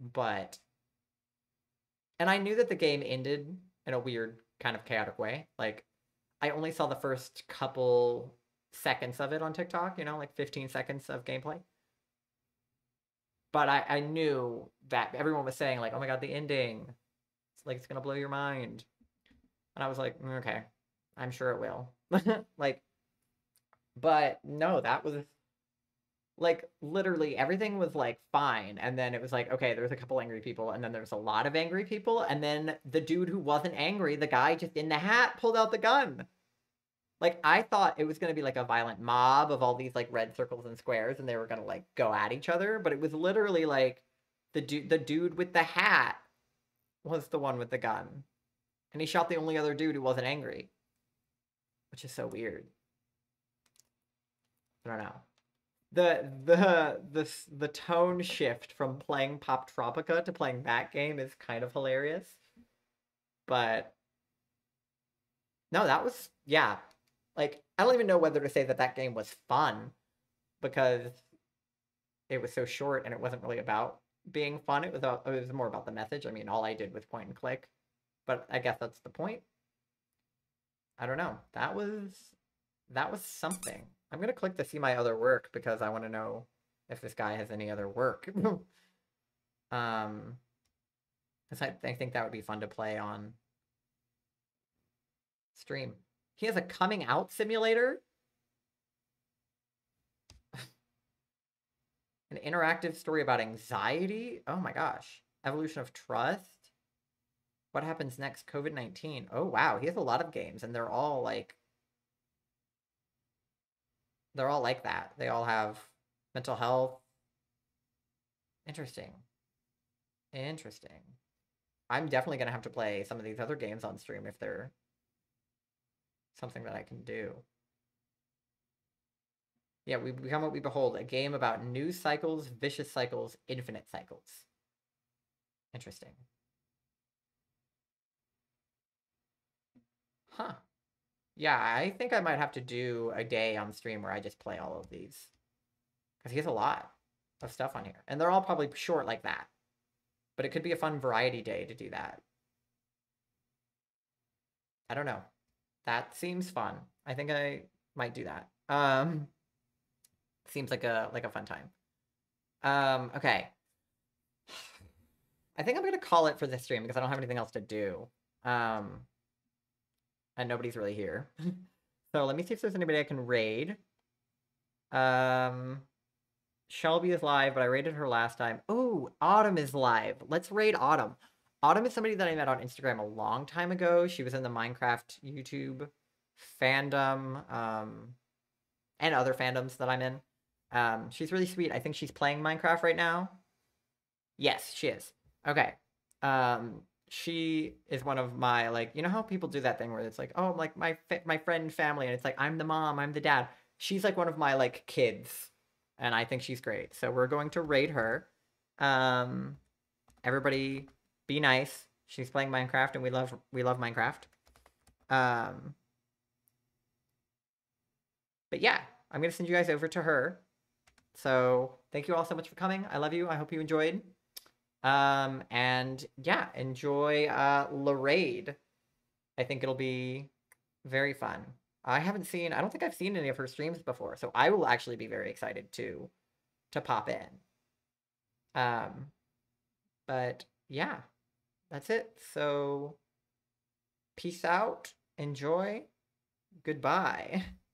But and I knew that the game ended in a weird kind of chaotic way. Like I only saw the first couple seconds of it on TikTok, you know, like 15 seconds of gameplay. But I, I knew that everyone was saying like, oh my god, the ending. It's like it's gonna blow your mind. And I was like, mm, okay, I'm sure it will. *laughs* like, but no, that was like literally everything was like fine and then it was like okay there's a couple angry people and then there's a lot of angry people and then the dude who wasn't angry the guy just in the hat pulled out the gun. Like i thought it was going to be like a violent mob of all these like red circles and squares and they were going to like go at each other but it was literally like the dude the dude with the hat was the one with the gun and he shot the only other dude who wasn't angry which is so weird. I don't know the the the the tone shift from playing Poptropica to playing that game is kind of hilarious. But no, that was yeah. Like I don't even know whether to say that that game was fun because it was so short and it wasn't really about being fun. It was a, it was more about the message. I mean, all I did was point and click, but I guess that's the point. I don't know. That was that was something. I'm gonna click to see my other work because I want to know if this guy has any other work. *laughs* um, because I, I think that would be fun to play on stream. He has a coming out simulator. *laughs* An interactive story about anxiety. Oh my gosh. Evolution of trust. What happens next? COVID 19. Oh wow. He has a lot of games and they're all like they're all like that. They all have mental health. Interesting. Interesting. I'm definitely going to have to play some of these other games on stream if they're something that I can do. Yeah, we become what we behold. A game about news cycles, vicious cycles, infinite cycles. Interesting. Huh. Yeah, I think I might have to do a day on stream where I just play all of these. Because he has a lot of stuff on here. And they're all probably short like that. But it could be a fun variety day to do that. I don't know. That seems fun. I think I might do that. Um seems like a like a fun time. Um okay. *sighs* I think I'm going to call it for this stream because I don't have anything else to do. Um and nobody's really here. *laughs* so let me see if there's anybody I can raid. Um, Shelby is live, but I raided her last time. Oh, Autumn is live. Let's raid Autumn. Autumn is somebody that I met on Instagram a long time ago. She was in the Minecraft YouTube fandom, um, and other fandoms that I'm in. Um, she's really sweet. I think she's playing Minecraft right now. Yes, she is. Okay. Um, she is one of my like you know how people do that thing where it's like oh I'm like my my friend family and it's like I'm the mom I'm the dad. She's like one of my like kids and I think she's great. So we're going to rate her. Um everybody be nice. She's playing Minecraft and we love we love Minecraft. Um but yeah I'm gonna send you guys over to her. So thank you all so much for coming. I love you. I hope you enjoyed um, and yeah, enjoy uh, Larade. I think it'll be very fun. I haven't seen, I don't think I've seen any of her streams before, so I will actually be very excited to to pop in. Um, But yeah, that's it. So peace out, enjoy, goodbye. *laughs*